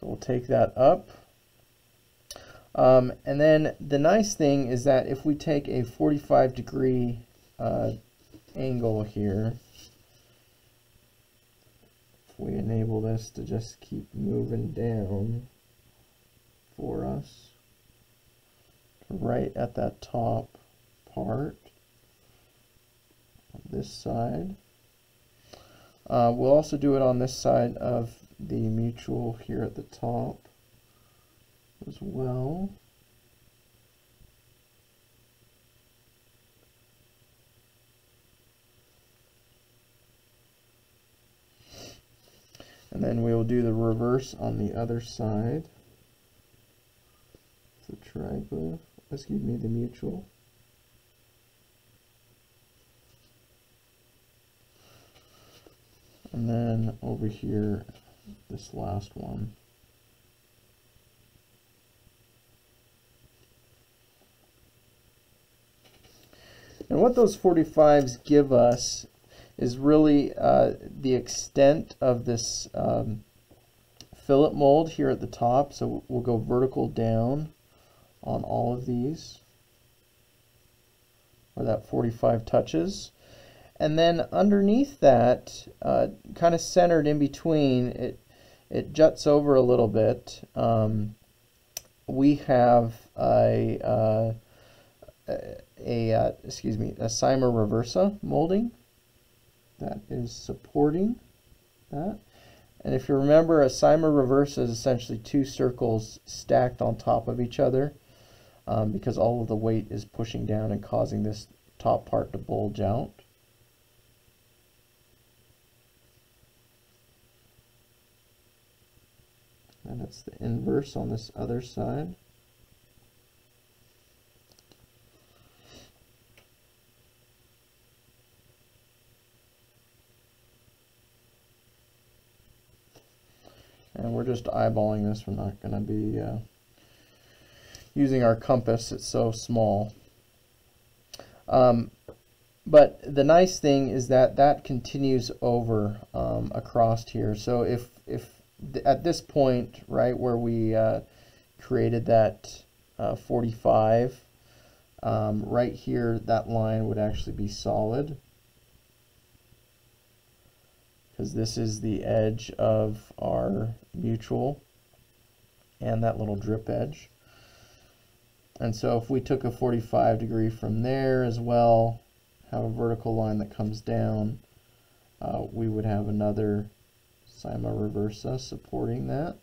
So we'll take that up. Um, and then the nice thing is that if we take a 45 degree uh, angle here, we enable this to just keep moving down for us, right at that top part this side. Uh, we'll also do it on this side of the mutule here at the top as well. And then we will do the reverse on the other side. The triglyph, excuse me, the mutule. And then over here this last one. And what those 45s give us is really uh, the extent of this um, fillet mold here at the top. So we'll go vertical down on all of these where that 45 touches. And then underneath that, uh, kind of centered in between, it, it juts over a little bit. Um, we have a, uh, a, a uh, excuse me, a Cyma reversa molding that is supporting that. And if you remember, a Cyma reversa is essentially two circles stacked on top of each other um, because all of the weight is pushing down and causing this top part to bulge out. and it's the inverse on this other side. And we're just eyeballing this. We're not going to be uh, using our compass. It's so small. Um, but the nice thing is that that continues over um, across here. So if, if at this point, right, where we uh, created that uh, 45, um, right here, that line would actually be solid because this is the edge of our mutule and that little drip edge. And so if we took a 45 degree from there as well, have a vertical line that comes down, uh, we would have another cyma reversa supporting that.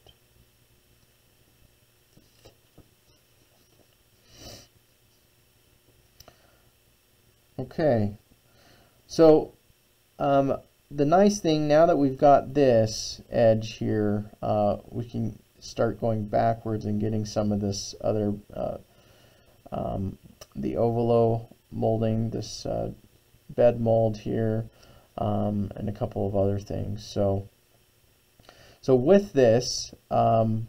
Okay, so um, the nice thing now that we've got this edge here, uh, we can start going backwards and getting some of this other, uh, um, the ovolo molding, this uh, bed mold here, um, and a couple of other things. So, so with this, um,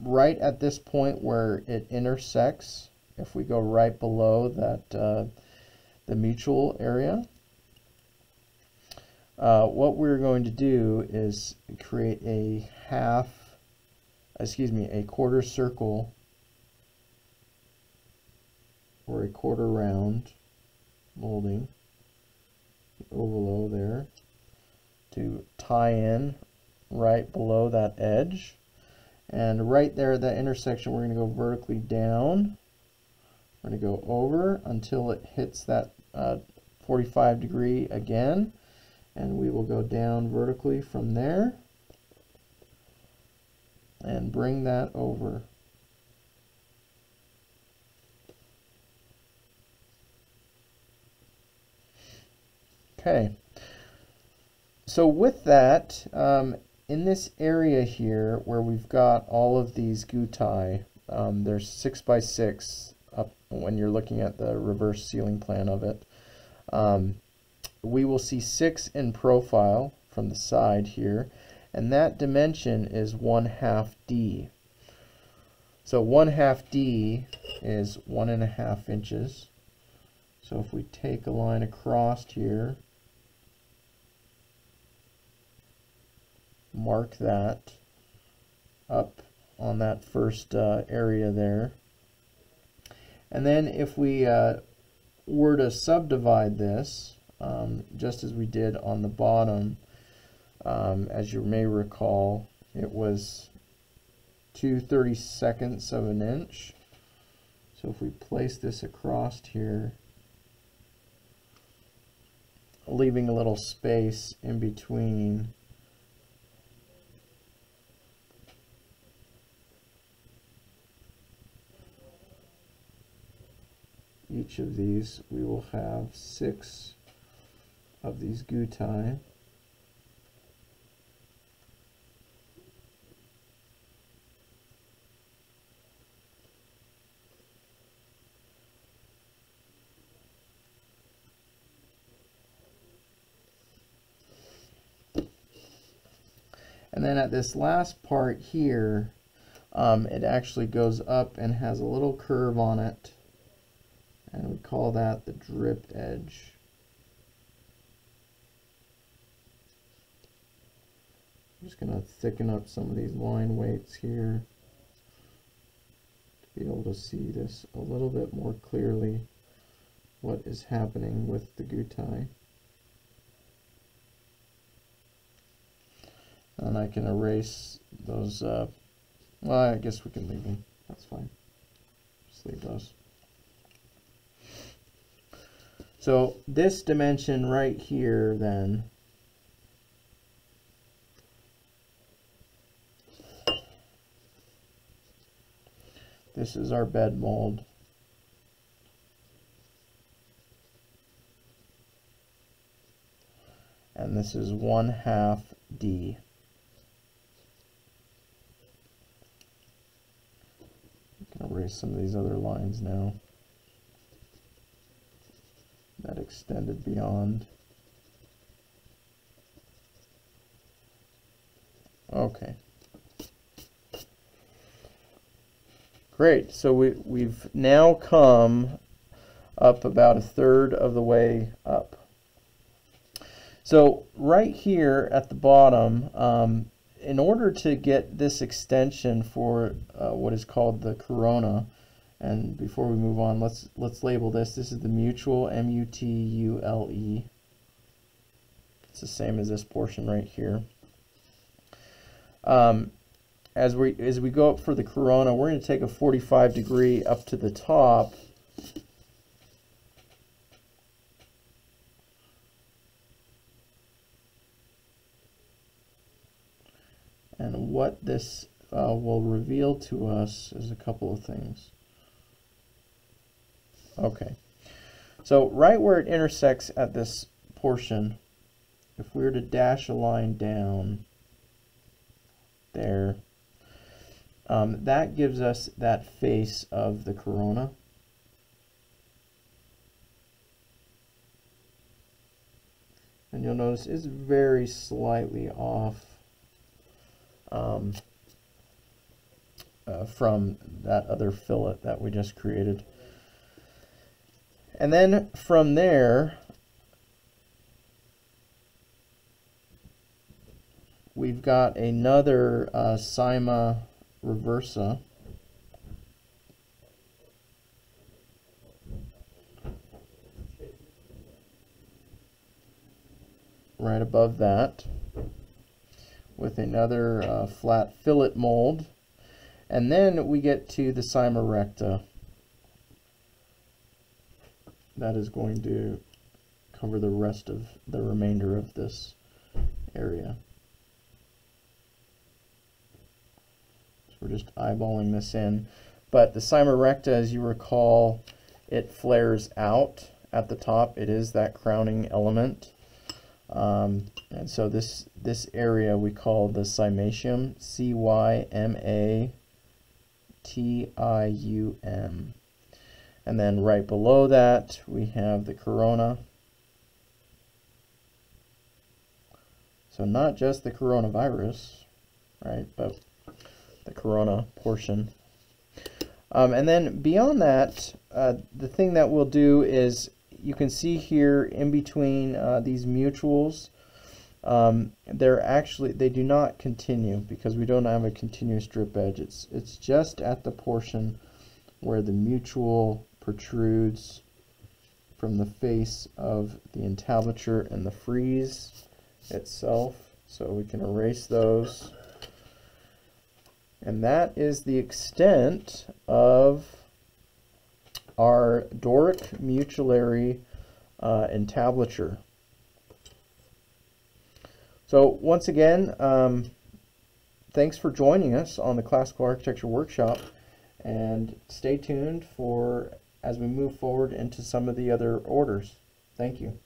right at this point where it intersects, if we go right below that, uh, the mutule area, uh, what we're going to do is create a half, excuse me, a quarter circle or a quarter round molding ovolo there to tie in right below that edge. And right there at that intersection we're going to go vertically down. We're going to go over until it hits that uh, 45 degree again and we will go down vertically from there and bring that over. Okay, so with that, um, in this area here where we've got all of these guttae, um, there's six by six up when you're looking at the reverse ceiling plan of it. Um, we will see 6 in profile from the side here, and that dimension is 1 half D. So 1 half D is one and a half inches. So if we take a line across here, mark that up on that first uh, area there. And then if we uh, were to subdivide this, um, just as we did on the bottom. Um, as you may recall, it was 2 32nds of an inch. So if we place this across here, leaving a little space in between each of these, we will have six of these guttae. And then at this last part here, um, it actually goes up and has a little curve on it. And we call that the dripped edge. I'm just going to thicken up some of these line weights here to be able to see this a little bit more clearly what is happening with the guttae. And I can erase those, uh, well, I guess we can leave them. That's fine. Just leave those. So this dimension right here then This is our bed mold. And this is 1 half D. I can erase some of these other lines now that extended beyond. Okay. Great, so we, we've now come up about a third of the way up. So right here at the bottom, um, in order to get this extension for uh, what is called the corona, and before we move on, let's let's label this. This is the mutule M-U-T-U-L-E. It's the same as this portion right here. Um, as we as we go up for the corona, we're going to take a 45 degree up to the top. And what this uh, will reveal to us is a couple of things. Okay. So right where it intersects at this portion, if we were to dash a line down there, um, that gives us that face of the corona. And you'll notice it's very slightly off um, uh, from that other fillet that we just created. And then from there, we've got another uh, Cyma reversa. Right above that with another uh, flat fillet mold. And then we get to the Cyma recta. That is going to cover the rest of the remainder of this area. We're just eyeballing this in. But the Cyma recta, as you recall, it flares out at the top. It is that crowning element. Um, and so this, this area we call the cymatium, C-Y-M-A-T-I-U-M. And then right below that, we have the corona. So not just the coronavirus, right, but the corona portion. Um, and then beyond that, uh, the thing that we'll do is you can see here in between uh, these mutules, um, they're actually, they do not continue because we don't have a continuous drip edge. It's, it's just at the portion where the mutule protrudes from the face of the entablature and the frieze itself. So we can erase those. And that is the extent of our Doric mutulary uh, entablature. So once again, um, thanks for joining us on the Classical Architecture Workshop and stay tuned for as we move forward into some of the other orders. Thank you.